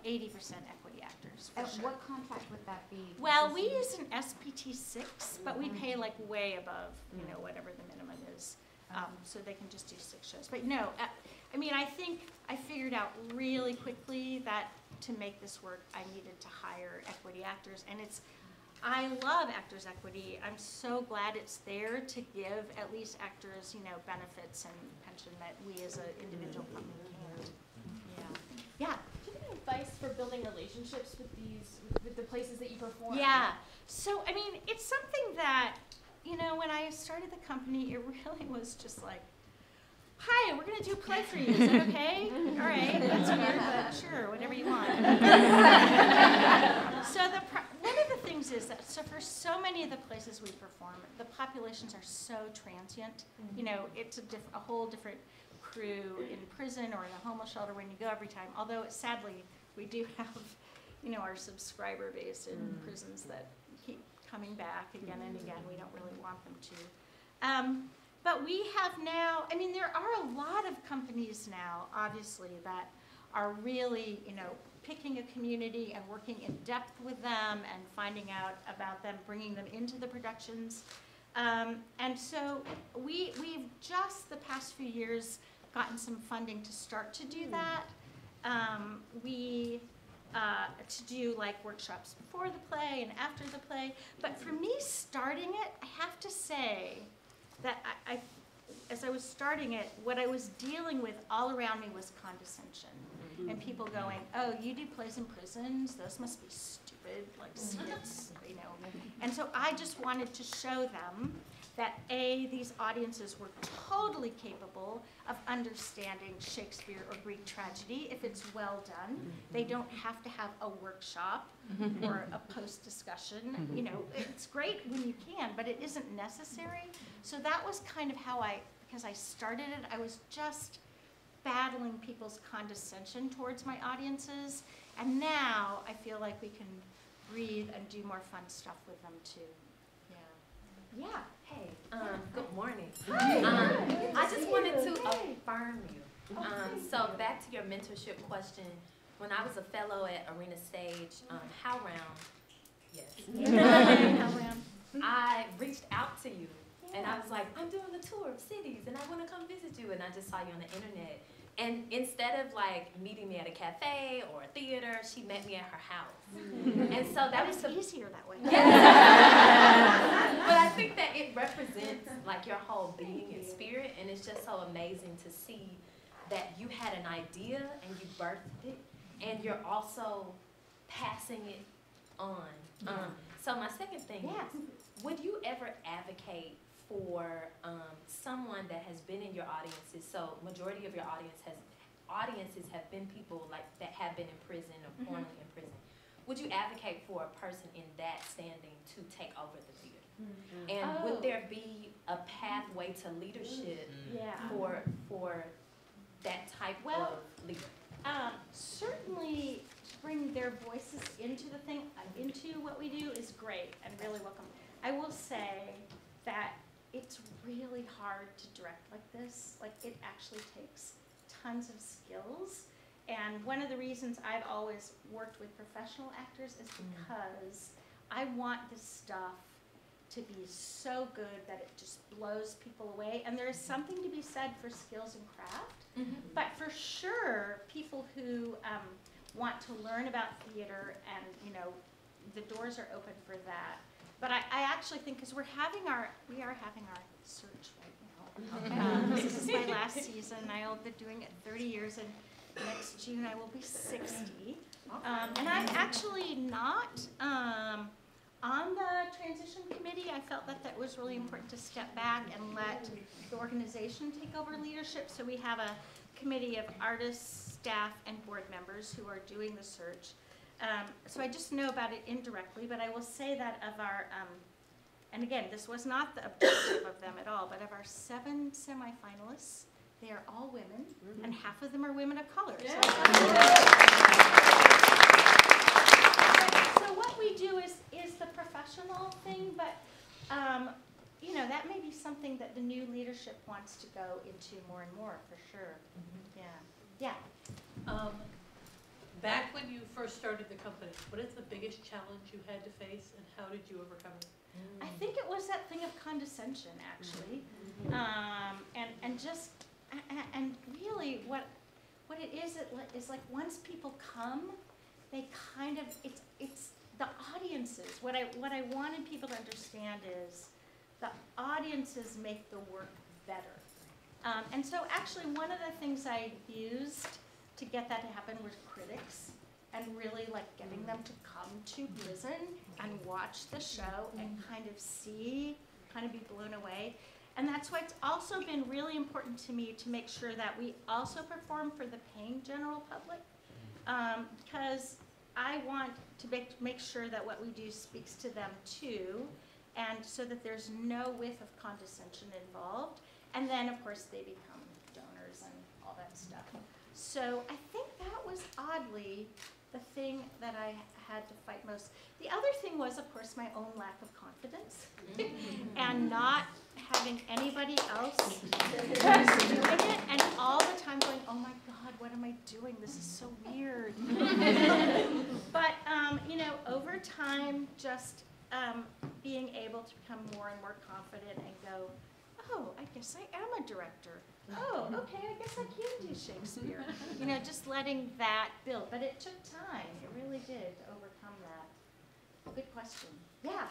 80% equity actors, for Uh, sure. what contract would that be? Well, we Is use an SPT six, but we pay like way above, you know, whatever the minimum is. Um, so they can just do six shows. But no, uh, I mean, I think I figured out really quickly that to make this work, I needed to hire equity actors. And it's, I love Actors Equity. I'm so glad it's there to give at least actors, you know, benefits and pension that we as an individual company can't. Yeah. Yeah. Do you have any advice for building relationships with these, with the places that you perform? Yeah. So, I mean, it's something that, you know, when I started the company, it really was just like, hi, we're going to do play for you. Is that okay? All right. That's weird, but sure, whatever you want. so, the one of the things is that, so for so many of the places we perform, the populations are so transient. Mm-hmm. You know, it's a, diff- a whole different crew in prison or in a homeless shelter when you go every time. Although, sadly, we do have you know, our subscriber base in mm. prisons that keep coming back again and mm. again. We don't really want them to. Um, but we have now, I mean, there are a lot of companies now, obviously, that are really, you know, picking a community and working in depth with them and finding out about them, bringing them into the productions. Um, and so we, we've just the past few years gotten some funding to start to do that. Um, we, uh, to do like workshops before the play and after the play. But for me, starting it, I have to say that I, I as I was starting it, what I was dealing with all around me was condescension. Mm-hmm. And people going, oh, you do plays in prisons? Those must be stupid, like mm-hmm. skits, you know. And so I just wanted to show them that A, these audiences were totally capable of understanding Shakespeare or Greek tragedy if it's well done. They mm-hmm. don't have to have a workshop mm-hmm. or a post discussion. Mm-hmm. You know, it's great when you can, but it isn't necessary. So that was kind of how I, because I started it, I was just battling people's condescension towards my audiences. And now I feel like we can breathe and do more fun stuff with them too. Yeah. Hey, um, good morning. Hi. Um, I just wanted to affirm you. Um, so back to your mentorship question. When I was a fellow at Arena Stage, um, HowlRound, yes, I reached out to you and I was like, I'm doing a tour of cities and I want to come visit you. And I just saw you on the internet. And instead of like meeting me at a cafe or a theater, she met me at her house. And so that was the easier that way. Yeah. but I think that it represents like your whole being and spirit, and it's just so amazing to see that you had an idea and you birthed it, and you're also passing it on. Um, so my second thing is, would you ever advocate for um, someone that has been in your audiences? So majority of your audience has audiences have been people like that have been in prison or Mhm. formerly in prison. Would you advocate for a person in that standing to take over the theater? And Oh. would there be a pathway to leadership Yeah. for for that type Well, of leader? Um, certainly, to bring their voices into the thing, into what we do is great and really welcome. I will say that it's really hard to direct like this. Like, it actually takes tons of skills. And one of the reasons I've always worked with professional actors is mm. because I want this stuff to be so good that it just blows people away. And there is mm-hmm. something to be said for skills and craft. Mm-hmm. But for sure, people who um, want to learn about theater and, you know, the doors are open for that. But I, I actually think, because we're having our, we are having our search right now. Um, This is my last season, I've been doing it 30 years, and next June I will be 60. Um, And I'm actually not um, on the transition committee, I felt that that was really important to step back and let the organization take over leadership. So we have a committee of artists, staff, and board members who are doing the search. Um, so I just know about it indirectly, but I will say that of our, um, and again, this was not the objective of them at all, but of our seven semifinalists, they are all women, and half of them are women of color. So- so what we do is, is the professional thing, but, um, you know, that may be something that the new leadership wants to go into more and more, for sure. Yeah, yeah. Back when you first started the company, what is the biggest challenge you had to face and how did you overcome it? I think it was that thing of condescension, actually. Um, and, and just, and really what, what it is, it is like once people come, they kind of, it's, it's the audiences. What I, what I wanted people to understand is the audiences make the work better. Um, and so actually, one of the things I used to get that to happen was critics and really like getting them to come to prison and watch the show and kind of see, kind of be blown away. And that's why it's also been really important to me to make sure that we also perform for the paying general public. Um, because I want to make, make sure that what we do speaks to them too, and so that there's no whiff of condescension involved. And then, of course, they become donors and all that stuff. So I think that was oddly the thing that I had to fight most. The other thing was, of course, my own lack of confidence and not having anybody else doing it, and all the time going, oh my God, what am I doing? This is so weird. but, um, you know, over time, just um, being able to become more and more confident and go, oh, I guess I am a director. Oh, okay, I guess I can do Shakespeare. You know, just letting that build. But it took time. It really did to overcome that. Good question. Yeah.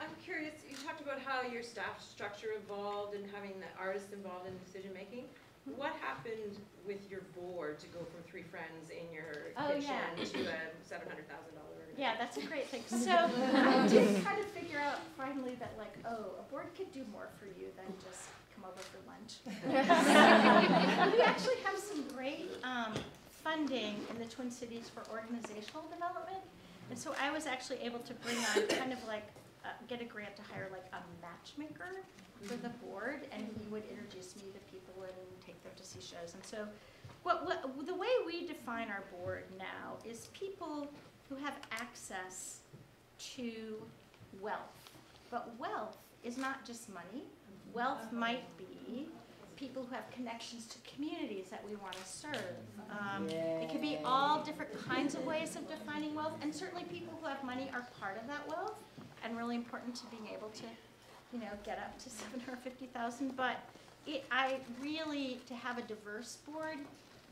I'm curious, you talked about how your staff structure evolved and having the artists involved in decision making. Hmm. What happened with your board to go from three friends in your Oh, kitchen yeah. to a seven hundred thousand dollar? Yeah, that's a great thing. So I did kind of figure out finally that like, oh, a board could do more for you than just come over for lunch. we actually have some great um, funding in the Twin Cities for organizational development. And so I was actually able to bring on kind of like, uh, get a grant to hire like a matchmaker for the board, and he would introduce me to people and take them to see shows. And so, what, what, the way we define our board now is people who have access to wealth. But wealth is not just money. Wealth might be people who have connections to communities that we want to serve. Um, it could be all different kinds of ways of defining wealth, and certainly people who have money are part of that wealth, and really important to being able to, you know, get up to seven hundred fifty thousand. But it, I really, to have a diverse board,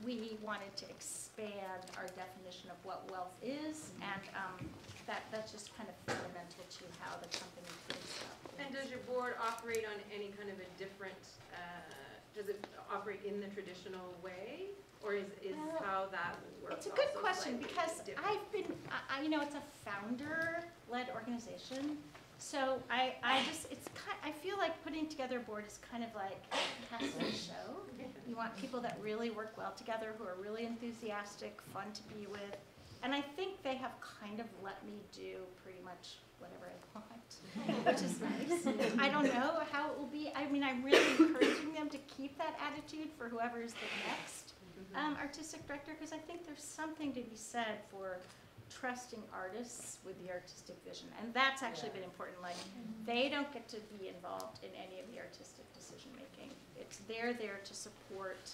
we wanted to expand our definition of what wealth is, and um, that, that's just kind of fundamental to how the company thinks about And does your board operate on any kind of a different, uh, does it operate in the traditional way? Or is, is Well, how that works It's a good question, because different? I've been, I, I- you know, it's a founder-led organization, so I, I just, it's kind, I feel like putting together a board is kind of like casting a show. You want people that really work well together, who are really enthusiastic, fun to be with, and I think they have kind of let me do pretty much whatever I want, which is nice. I don't know how it will be, I mean, I'm really encouraging them to keep that attitude for whoever is the next um, artistic director, because I think there's something to be said for trusting artists with the artistic vision, and that's actually been important, like, they don't get to be involved in any of the artistic decision-making. It's, they're there to support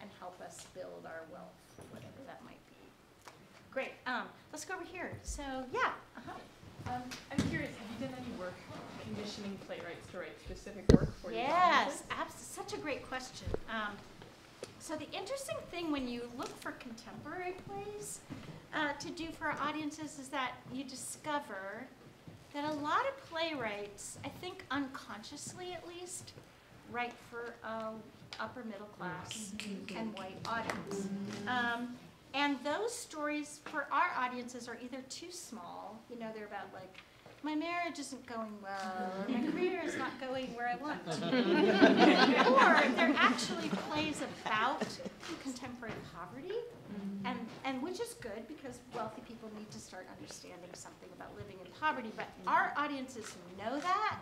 and help us build our wealth, whatever that might be. Great, um, let's go over here, so, yeah, uh-huh. Um, I'm curious, have you done any work conditioning playwrights to write specific work for you? Yes, abs- such a great question. Um, so the interesting thing when you look for contemporary plays uh, to do for our audiences is that you discover that a lot of playwrights, I think unconsciously at least, write for um, upper middle class and white audience. Um, and those stories for our audiences are either too small, you know, they're about like my marriage isn't going well, or my career is not going where I want to. or they're actually plays about contemporary poverty, and, and which is good because wealthy people need to start understanding something about living in poverty. But our audiences know that.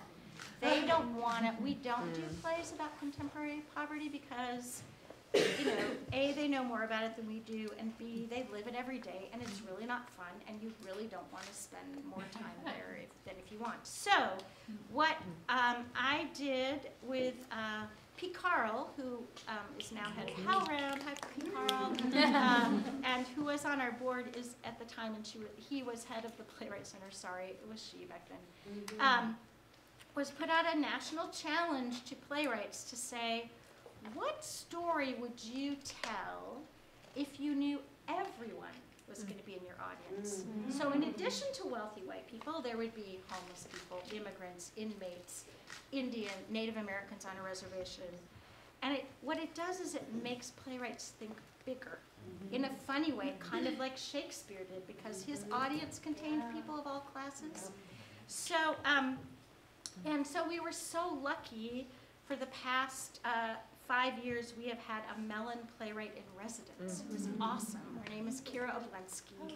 They don't want it. We don't do plays about contemporary poverty because you know, A, they know more about it than we do, and B, they live it every day, and it's really not fun, and you really don't want to spend more time there if, than if you want. So, what um, I did with uh, P. Carl, who um, is now head of HowlRound, hi P. Carl, um, and who was on our board is at the time, and she wa- he was head of the Playwright Center. Sorry, it was she back then. Um, was put out a national challenge to playwrights to say, what story would you tell if you knew everyone was going to be in your audience? So, in addition to wealthy white people, there would be homeless people, immigrants, inmates, Indian, Native Americans on a reservation. And it, what it does is it makes playwrights think bigger in a funny way, kind of like Shakespeare did, because his audience contained people of all classes. So, um, and so we were so lucky for the past uh, five years, we have had a Mellon playwright in residence who is awesome. Her name is Kira Obolensky.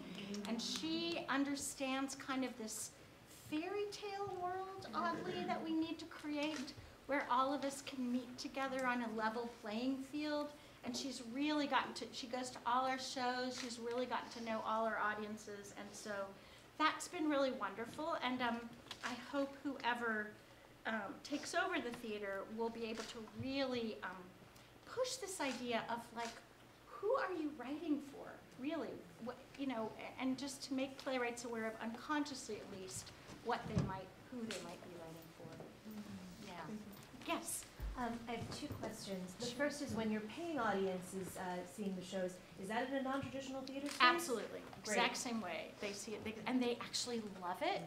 And she understands kind of this fairy tale world, oddly, that we need to create where all of us can meet together on a level playing field. And she's really gotten to, she goes to all our shows, she's really gotten to know all our audiences. And so that's been really wonderful. And um, I hope whoever um, takes over the theater will be able to really um, push this idea of like, who are you writing for, really? What, you know, and just to make playwrights aware of unconsciously at least what they might, who they might be writing for. Yeah. Yes. Um, I have two questions. The first is when your paying audience is uh, seeing the shows, is that in a non-traditional theater space? Absolutely, Great. exact same way. They see it, they, and they actually love it.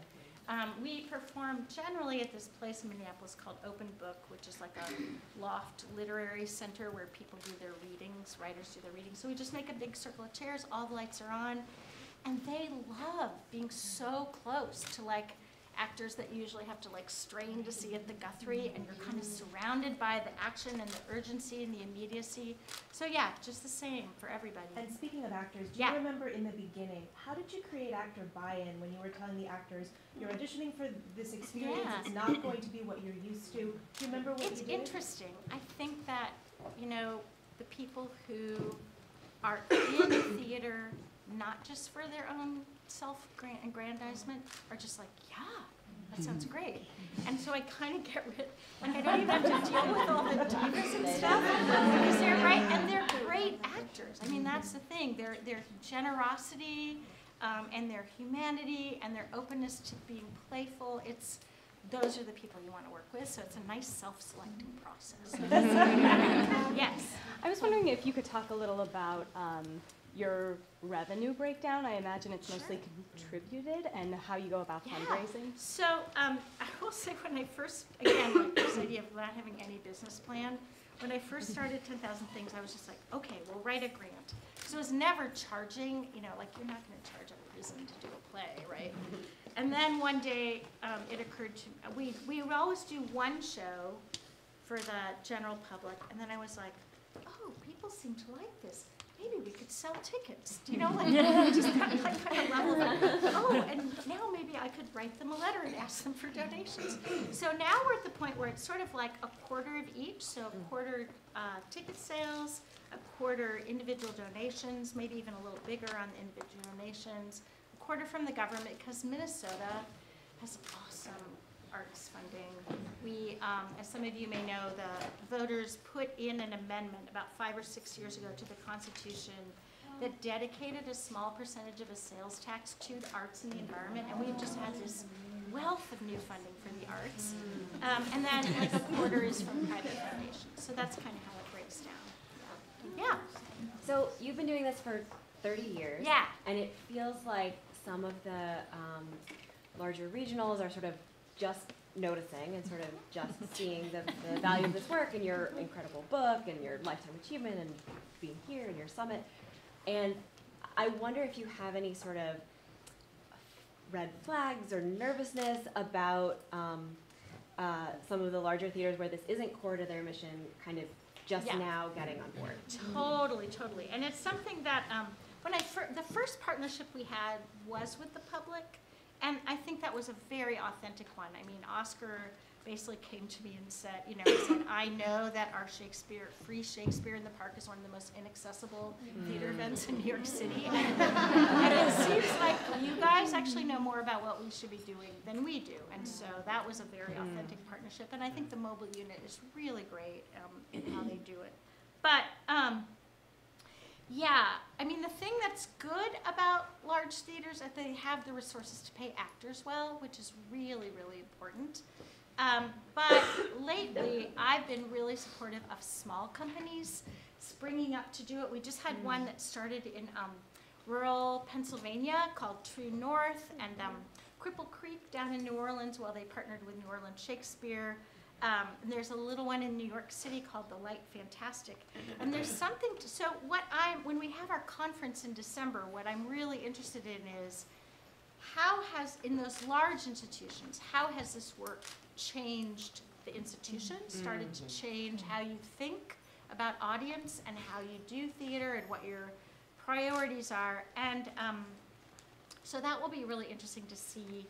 Um, we perform generally at this place in Minneapolis called Open Book, which is like a loft literary center where people do their readings, writers do their readings. So we just make a big circle of chairs, all the lights are on, and they love being so close to like actors that you usually have to like strain to see at the Guthrie, and you're kind of surrounded by the action and the urgency and the immediacy. So yeah, just the same for everybody. And speaking of actors, do Yeah. you remember in the beginning, how did you create actor buy-in when you were telling the actors, you're auditioning for this experience, Yeah. it's not going to be what you're used to? Do you remember what It's you did? It's interesting. I think that, you know, the people who are in theater, not just for their own self-aggrandizement, are just like, yeah, that sounds great. And so I kind of get rid, like I don't even have to deal with all the divas and stuff, because they're right, and they're great actors. I mean, that's the thing, their, their generosity, um, and their humanity, and their openness to being playful, it's, those are the people you want to work with, so it's a nice self-selecting process. Yes. I was wondering if you could talk a little about um, your revenue breakdown. I imagine it's mostly contributed and how you go about Yeah. fundraising. So um, I will say when I first, again, like this idea of not having any business plan, when I first started 10,000 Things, I was just like, okay, we'll write a grant. So I was never charging, you know, like you're not going to charge a prison to do a play, right? And then one day um, it occurred to me, we we would always do one show for the general public, and then I was like, oh, people seem to like this. Maybe we could sell tickets. Do you know, like just that like, kind of level of oh, and now maybe I could write them a letter and ask them for donations. So now we're at the point where it's sort of like a quarter of each. So a quarter uh, ticket sales, a quarter individual donations, maybe even a little bigger on the individual donations, a quarter from the government because Minnesota has awesome arts funding. We, um, as some of you may know, the voters put in an amendment about five or six years ago to the Constitution that dedicated a small percentage of a sales tax to the arts and the environment, and we've just had this wealth of new funding for the arts. Um, and then like a quarter is from private foundations, so that's kind of how it breaks down. Yeah. So you've been doing this for 30 years. Yeah. And it feels like some of the um, larger regionals are sort of just noticing and sort of just seeing the, the value of this work and your incredible book and your lifetime achievement and being here and your summit. And I wonder if you have any sort of red flags or nervousness about um, uh, some of the larger theaters where this isn't core to their mission, kind of just Yeah. now getting on board? Totally, totally. And it's something that, um, when I fir- the first partnership we had was with the public, and I think that was a very authentic one. I mean, Oskar basically came to me and said, you know, said, I know that our Shakespeare, free Shakespeare in the Park is one of the most inaccessible theater Mm. events in New York City. And, and it seems like you guys actually know more about what we should be doing than we do. And so that was a very Mm. authentic partnership. And I think the mobile unit is really great um, in how they do it. But um, yeah, I mean, the thing that's good about large theaters is that they have the resources to pay actors well, which is really, really important. Um, but lately, I've been really supportive of small companies springing up to do it. We just had one that started in um, rural Pennsylvania called True North, and um, Cripple Creek down in New Orleans, well, they partnered with New Orleans Shakespeare. Um, and there's a little one in New York City called The Light Fantastic. And there's something, to, so what I, when we have our conference in December, what I'm really interested in is how has, in those large institutions, how has this work changed the institution, started to change how you think about audience and how you do theater and what your priorities are. And um, so that will be really interesting to see.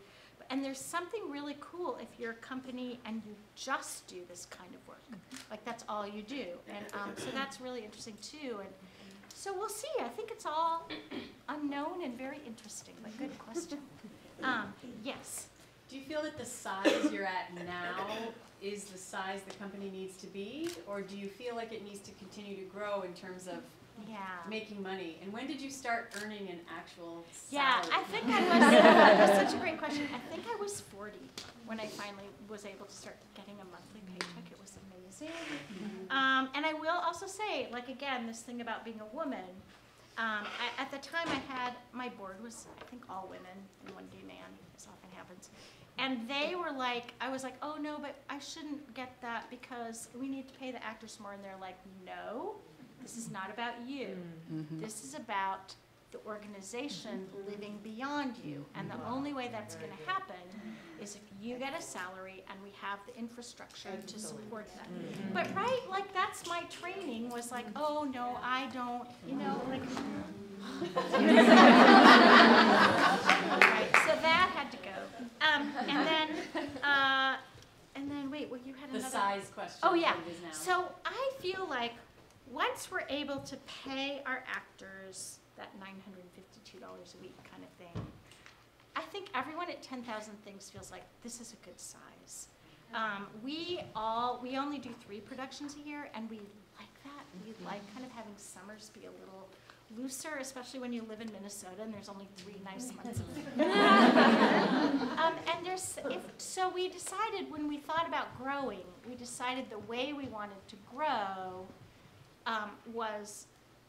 And there's something really cool if you're a company and you just do this kind of work. Like that's all you do. And um, so that's really interesting too. And so we'll see. I think it's all unknown and very interesting, but good question. Um, yes. Do you feel that the size you're at now is the size the company needs to be? Or do you feel like it needs to continue to grow in terms of Yeah. making money? And when did you start earning an actual salary? Yeah? I think I was, that's such a great question. I think I was 40 when I finally was able to start getting a monthly paycheck. It was amazing. Um, and I will also say, like, again, this thing about being a woman. Um, I, at the time, I had, my board was, I think, all women and one gay man, as often happens. And they were like, I was like, oh no, but I shouldn't get that because we need to pay the actors more. And they're like, no, this is not about you. Mhm. This is about the organization living beyond you. And the only way that's going to happen is if you get a salary and we have the infrastructure to support that. But right, like that's my training was like, oh no, I don't, you know, like. Right, so that had to go. Um, and then, uh, and then wait, well, you had The another. size question, Oh yeah. what it is now. So I feel like once we're able to pay our actors that nine hundred and fifty-two dollars a week kind of thing, I think everyone at ten thousand things feels like this is a good size. Um, we all we only do three productions a year, and we like that. We like kind of having summers be a little looser, especially when you live in Minnesota and there's only three nice months of um, and there's if so we decided when we thought about growing, we decided the way we wanted to grow um, was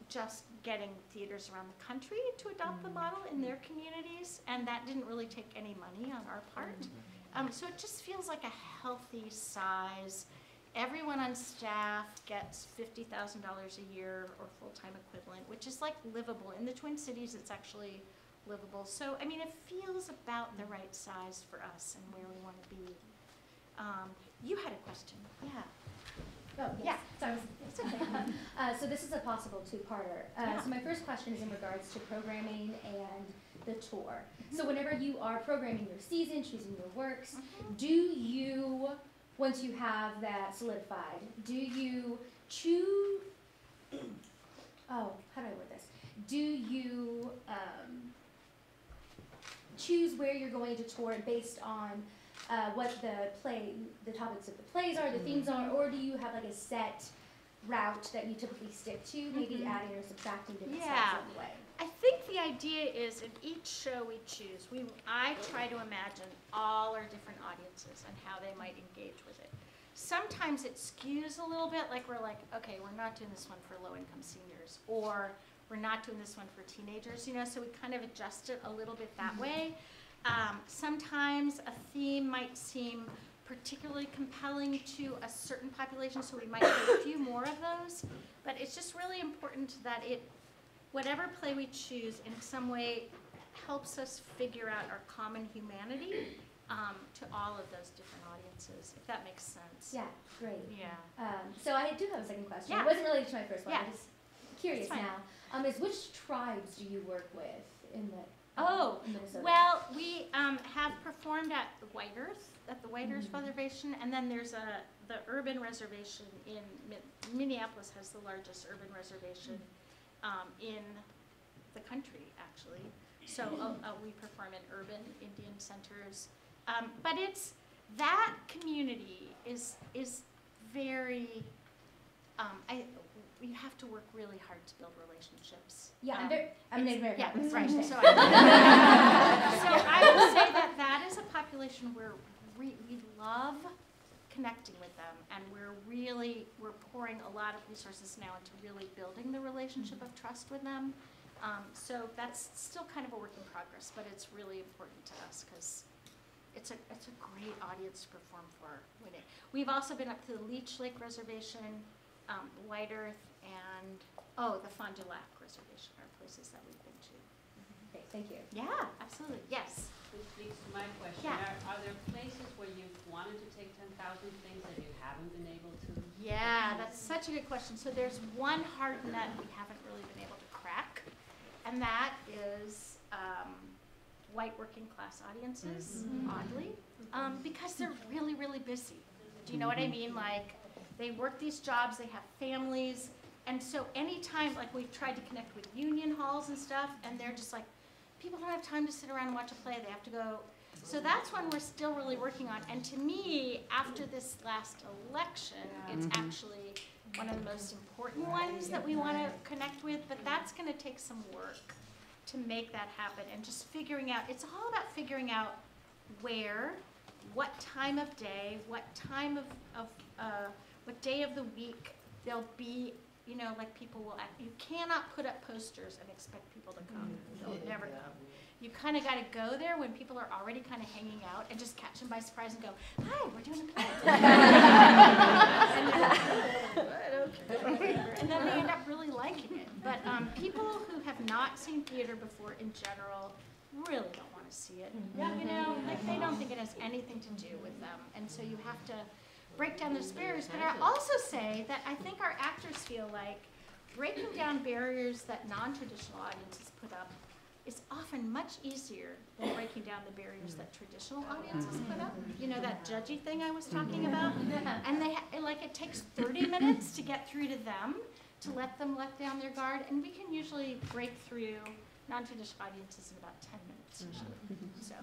just getting theaters around the country to adopt the model in their communities, and that didn't really take any money on our part. Um, so it just feels like a healthy size. Everyone on staff gets fifty thousand dollars a year or full-time equivalent, which is like livable. In the Twin Cities, it's actually livable. So, I mean, it feels about the right size for us and where we want to be. Um, you had a question, yeah. Oh, yes. Sorry. It's okay. Uh, so this is a possible two-parter. Uh, Yeah. So my first question is in regards to programming and the tour. So whenever you are programming your season, choosing your works, do you, once you have that solidified, do you choose, oh, how do I word this? Do you um, choose where you're going to tour based on uh, what the play, the topics of the plays are, the themes are, or do you have like a set route that you typically stick to, maybe Mhm. adding or subtracting different Yeah. steps way? I think the idea is in each show we choose, we, I try to imagine all our different audiences and how they might engage with it. Sometimes it skews a little bit, like we're like, okay, we're not doing this one for low-income seniors, or we're not doing this one for teenagers, you know, so we kind of adjust it a little bit that way. Um, sometimes a theme might seem particularly compelling to a certain population, so we might do a few more of those. But it's just really important that it, whatever play we choose, in some way helps us figure out our common humanity um, to all of those different audiences, if that makes sense. Yeah, great. Yeah. Um, so I do have a second question. Yeah. It wasn't related to my first one. Yeah. I'm just curious now. Um, is which tribes do you work with in the Oh, Minnesota? well, we um, have performed at the White Earth, at the White Earth Mhm. Reservation, and then there's a, the urban reservation in, Mi- Minneapolis has the largest urban reservation um, in the country, actually. So uh, uh, we perform in urban Indian centers. Um, But it's, that community is, is very, um, I, you have to work really hard to build relationships. Yeah, Um, I'm Native American, Yeah, so I right, so I, so I would say that that is a population where we, we love connecting with them, and we're really, we're pouring a lot of resources now into really building the relationship of trust with them. Um, so that's still kind of a work in progress, but it's really important to us, because it's a, it's a great audience to perform for when it, we've also been up to the Leech Lake Reservation, um, White Earth, and, oh, the Fond du Lac Reservation are places that we've been to. Okay, thank you. Yeah, absolutely, yes. Which leads to my question. Yeah. Are, are there places where you've wanted to take ten thousand things that you haven't been able to? Yeah, that's such a good question. So there's one hard nut we haven't really been able to crack, and that is um, white working class audiences, Mhm. oddly, um, because they're really, really busy. Do you know what I mean? Like, they work these jobs, they have families, and so anytime, like, we've tried to connect with union halls and stuff, and they're just like, people don't have time to sit around and watch a play, they have to go. So that's one we're still really working on. And to me, after this last election, it's Mhm. actually one of the most important ones that we want to connect with, but that's going to take some work to make that happen and just figuring out, it's all about figuring out where, what time of day, what time of, of uh, what day of the week there'll be, you know, like people will act. You cannot put up posters and expect people to come. Mm-hmm. They'll never come. You kind of got to go there when people are already kind of hanging out and just catch them by surprise and go, "Hi, we're doing a play." and then they end up really liking it. But um, people who have not seen theater before, in general, really don't want to see it. Mm-hmm. You know, like they don't mm-hmm. think it has anything to do with them, and so you have to break down those barriers. But I also say that I think our actors feel like breaking down barriers that non-traditional audiences put up is often much easier than breaking down the barriers that traditional audiences mm-hmm. put up. You know, that judgy thing I was mm-hmm. talking about? And they, ha- like, it takes 30 minutes to get through to them, to let them let down their guard, and we can usually break through non-traditional audiences in about 10 minutes usually. Mm-hmm. So,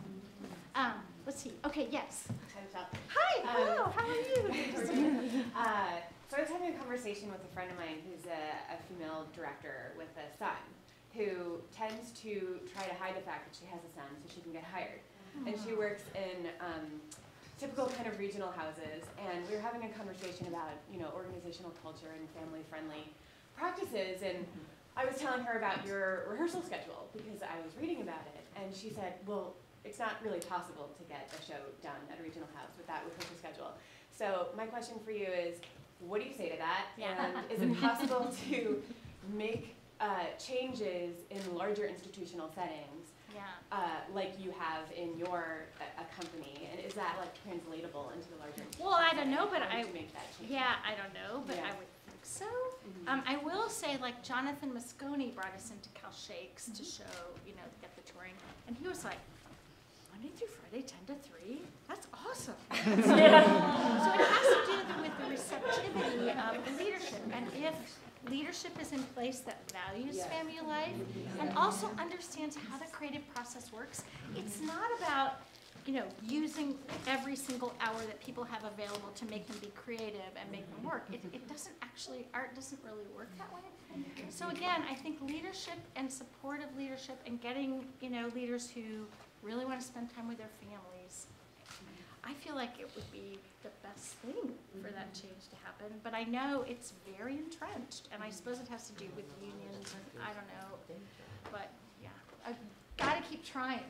um, let's see. Okay, yes. Hi, Um, hello, how are you? uh, so I was having a conversation with a friend of mine who's a, a female director with a son who tends to try to hide the fact that she has a son so she can get hired. And she works in um, typical kind of regional houses, and we were having a conversation about, you know, organizational culture and family-friendly practices, and I was telling her about your rehearsal schedule because I was reading about it, and she said, well, it's not really possible to get a show done at a regional house with that rehearsal schedule. So my question for you is, what do you say to that? Yeah. And is it possible to make uh, changes in larger institutional settings Yeah. uh, like you have in your uh, a company? And is that like translatable into the larger Well, I don't know, but I, would make that change? yeah, I don't know, but I would think so. Um, I will say, like, Jonathan Moscone brought us into Cal Shakes to show, you know, get the touring, and he was like, Monday through Friday, ten to three? That's awesome. So it has to do with the receptivity of the leadership, and if leadership is in place that values Yeah. family life and also understands how the creative process works, it's not about you know, using every single hour that people have available to make them be creative and make them work. It, it doesn't actually, art doesn't really work that way. So again, I think leadership and supportive leadership and getting, you know, leaders who really want to spend time with their families, I feel like it would be the best thing for that change to happen. But I know it's very entrenched, and I suppose it has to do with unions, and I don't know. But yeah, I've got to keep trying.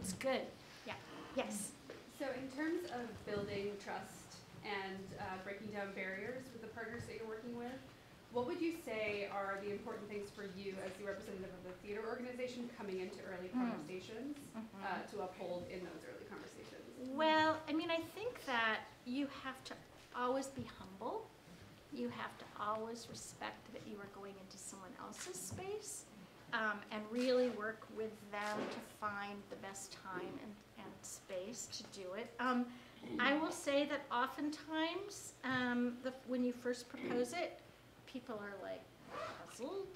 It's good. Yeah. Yes. So in terms of building trust and uh, breaking down barriers with the partners that you're working with, what would you say are the important things for you as the representative of the theater organization coming into early Mm. conversations Mhm. uh, to uphold in those early conversations? Well, I mean, I think that you have to always be humble. You have to always respect that you are going into someone else's space um, and really work with them to find the best time and, and space to do it. Um, I will say that oftentimes, um, the, when you first propose it, people are like puzzled.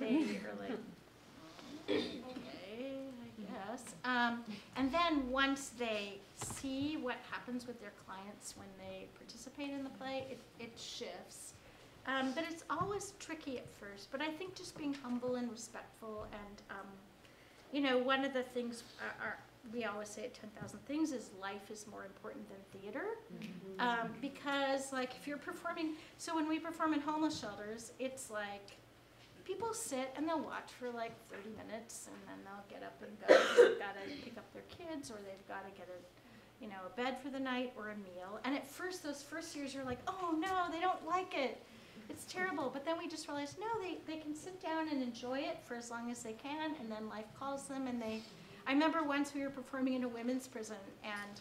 they are like, okay, I guess. Um, and then once they see what happens with their clients when they participate in the play, it, it shifts. Um, but it's always tricky at first. But I think just being humble and respectful, and um, you know, one of the things are, are, we always say at Ten Thousand Things is life is more important than theater, um, because like if you're performing, so when we perform in homeless shelters, it's like people sit and they'll watch for like 30 minutes and then they'll get up and go. They've got to pick up their kids or they've got to get a, you know, a bed for the night or a meal. And at first, those first years, you're like, oh no, they don't like it. It's terrible. But then we just realized, no, they, they can sit down and enjoy it for as long as they can. And then life calls them and they, I remember once we were performing in a women's prison and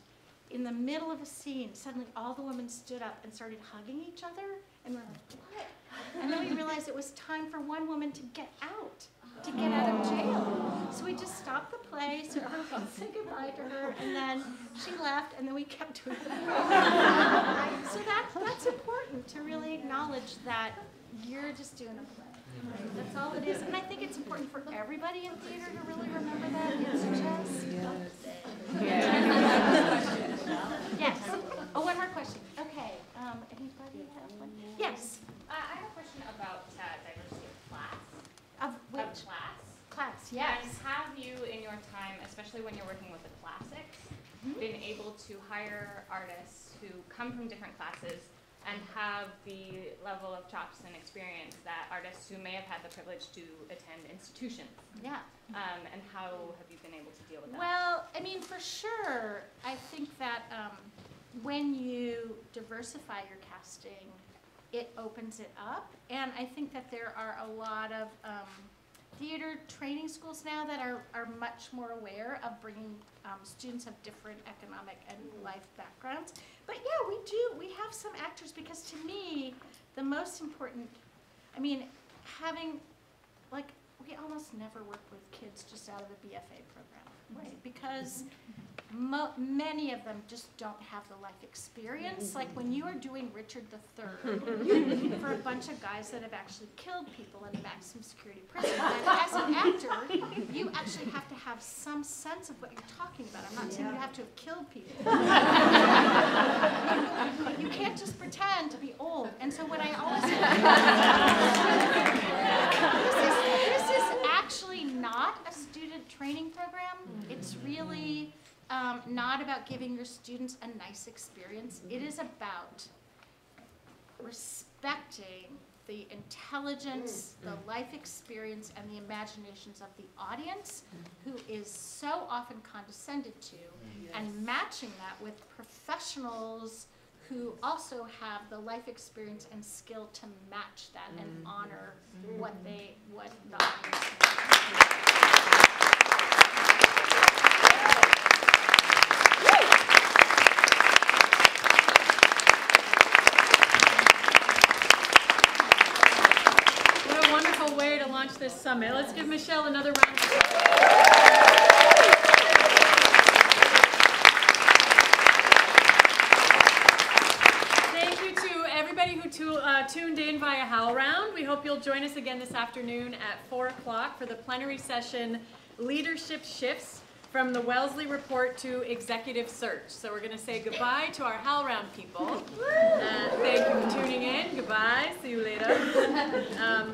in the middle of a scene, suddenly all the women stood up and started hugging each other. And we're like, what? And then we realized it was time for one woman to get out, to get out of jail. So we just stopped the play, so everyone could say goodbye to her, and then she left, and then we kept doing it. so that, that's important to really acknowledge that you're just doing a play. Right? That's all it is. And I think it's important for everybody in theater to really remember that. It's just a. Yes. Oh, one more question. Okay. Um, anybody have one? Yes. Uh, I have a question about uh, diversity of class. Of Of which class. class? Yes. And have you, in your time, especially when you're working with the classics, Mhm. been able to hire artists who come from different classes and have the level of chops and experience that artists who may have had the privilege to attend institutions? Yeah. Um, and how have you been able to deal with that? Well, I mean, for sure, I think that um, when you diversify your casting, it opens it up. And I think that there are a lot of um, theater training schools now that are, are much more aware of bringing um, students of different economic and life backgrounds. But yeah, we do, we have some actors because to me, the most important, I mean, having, like, we almost never work with kids just out of the BFA program, right? Because mo- many of them just don't have the life experience. Like when you are doing Richard III for a bunch of guys that have actually killed people in a maximum security prison, as an actor, you actually have to have some sense of what you're talking about. I'm not saying you have to have killed people. you can't just pretend to be old. And so what I always this is, this is actually not a student training program. It's really um, not about giving your students a nice experience. It mm-hmm. is about respecting the intelligence, mm. the mm. life experience, and the imaginations of the audience, mm-hmm. who is so often condescended to, mm. and matching that with professionals who also have the life experience and skill to match that and mm-hmm. honor what they, what the audience. What a wonderful way to launch this summit. Let's give Michelle another round of applause. Thank you to everybody who tu- uh, tuned in via HowlRound. We hope you'll join us again this afternoon at 4 o'clock for the plenary session Leadership Shifts from the Wellesley Report to Executive Search. So we're going to say goodbye to our HowlRound people. Uh, thank you for tuning in. Goodbye. See you later. Um,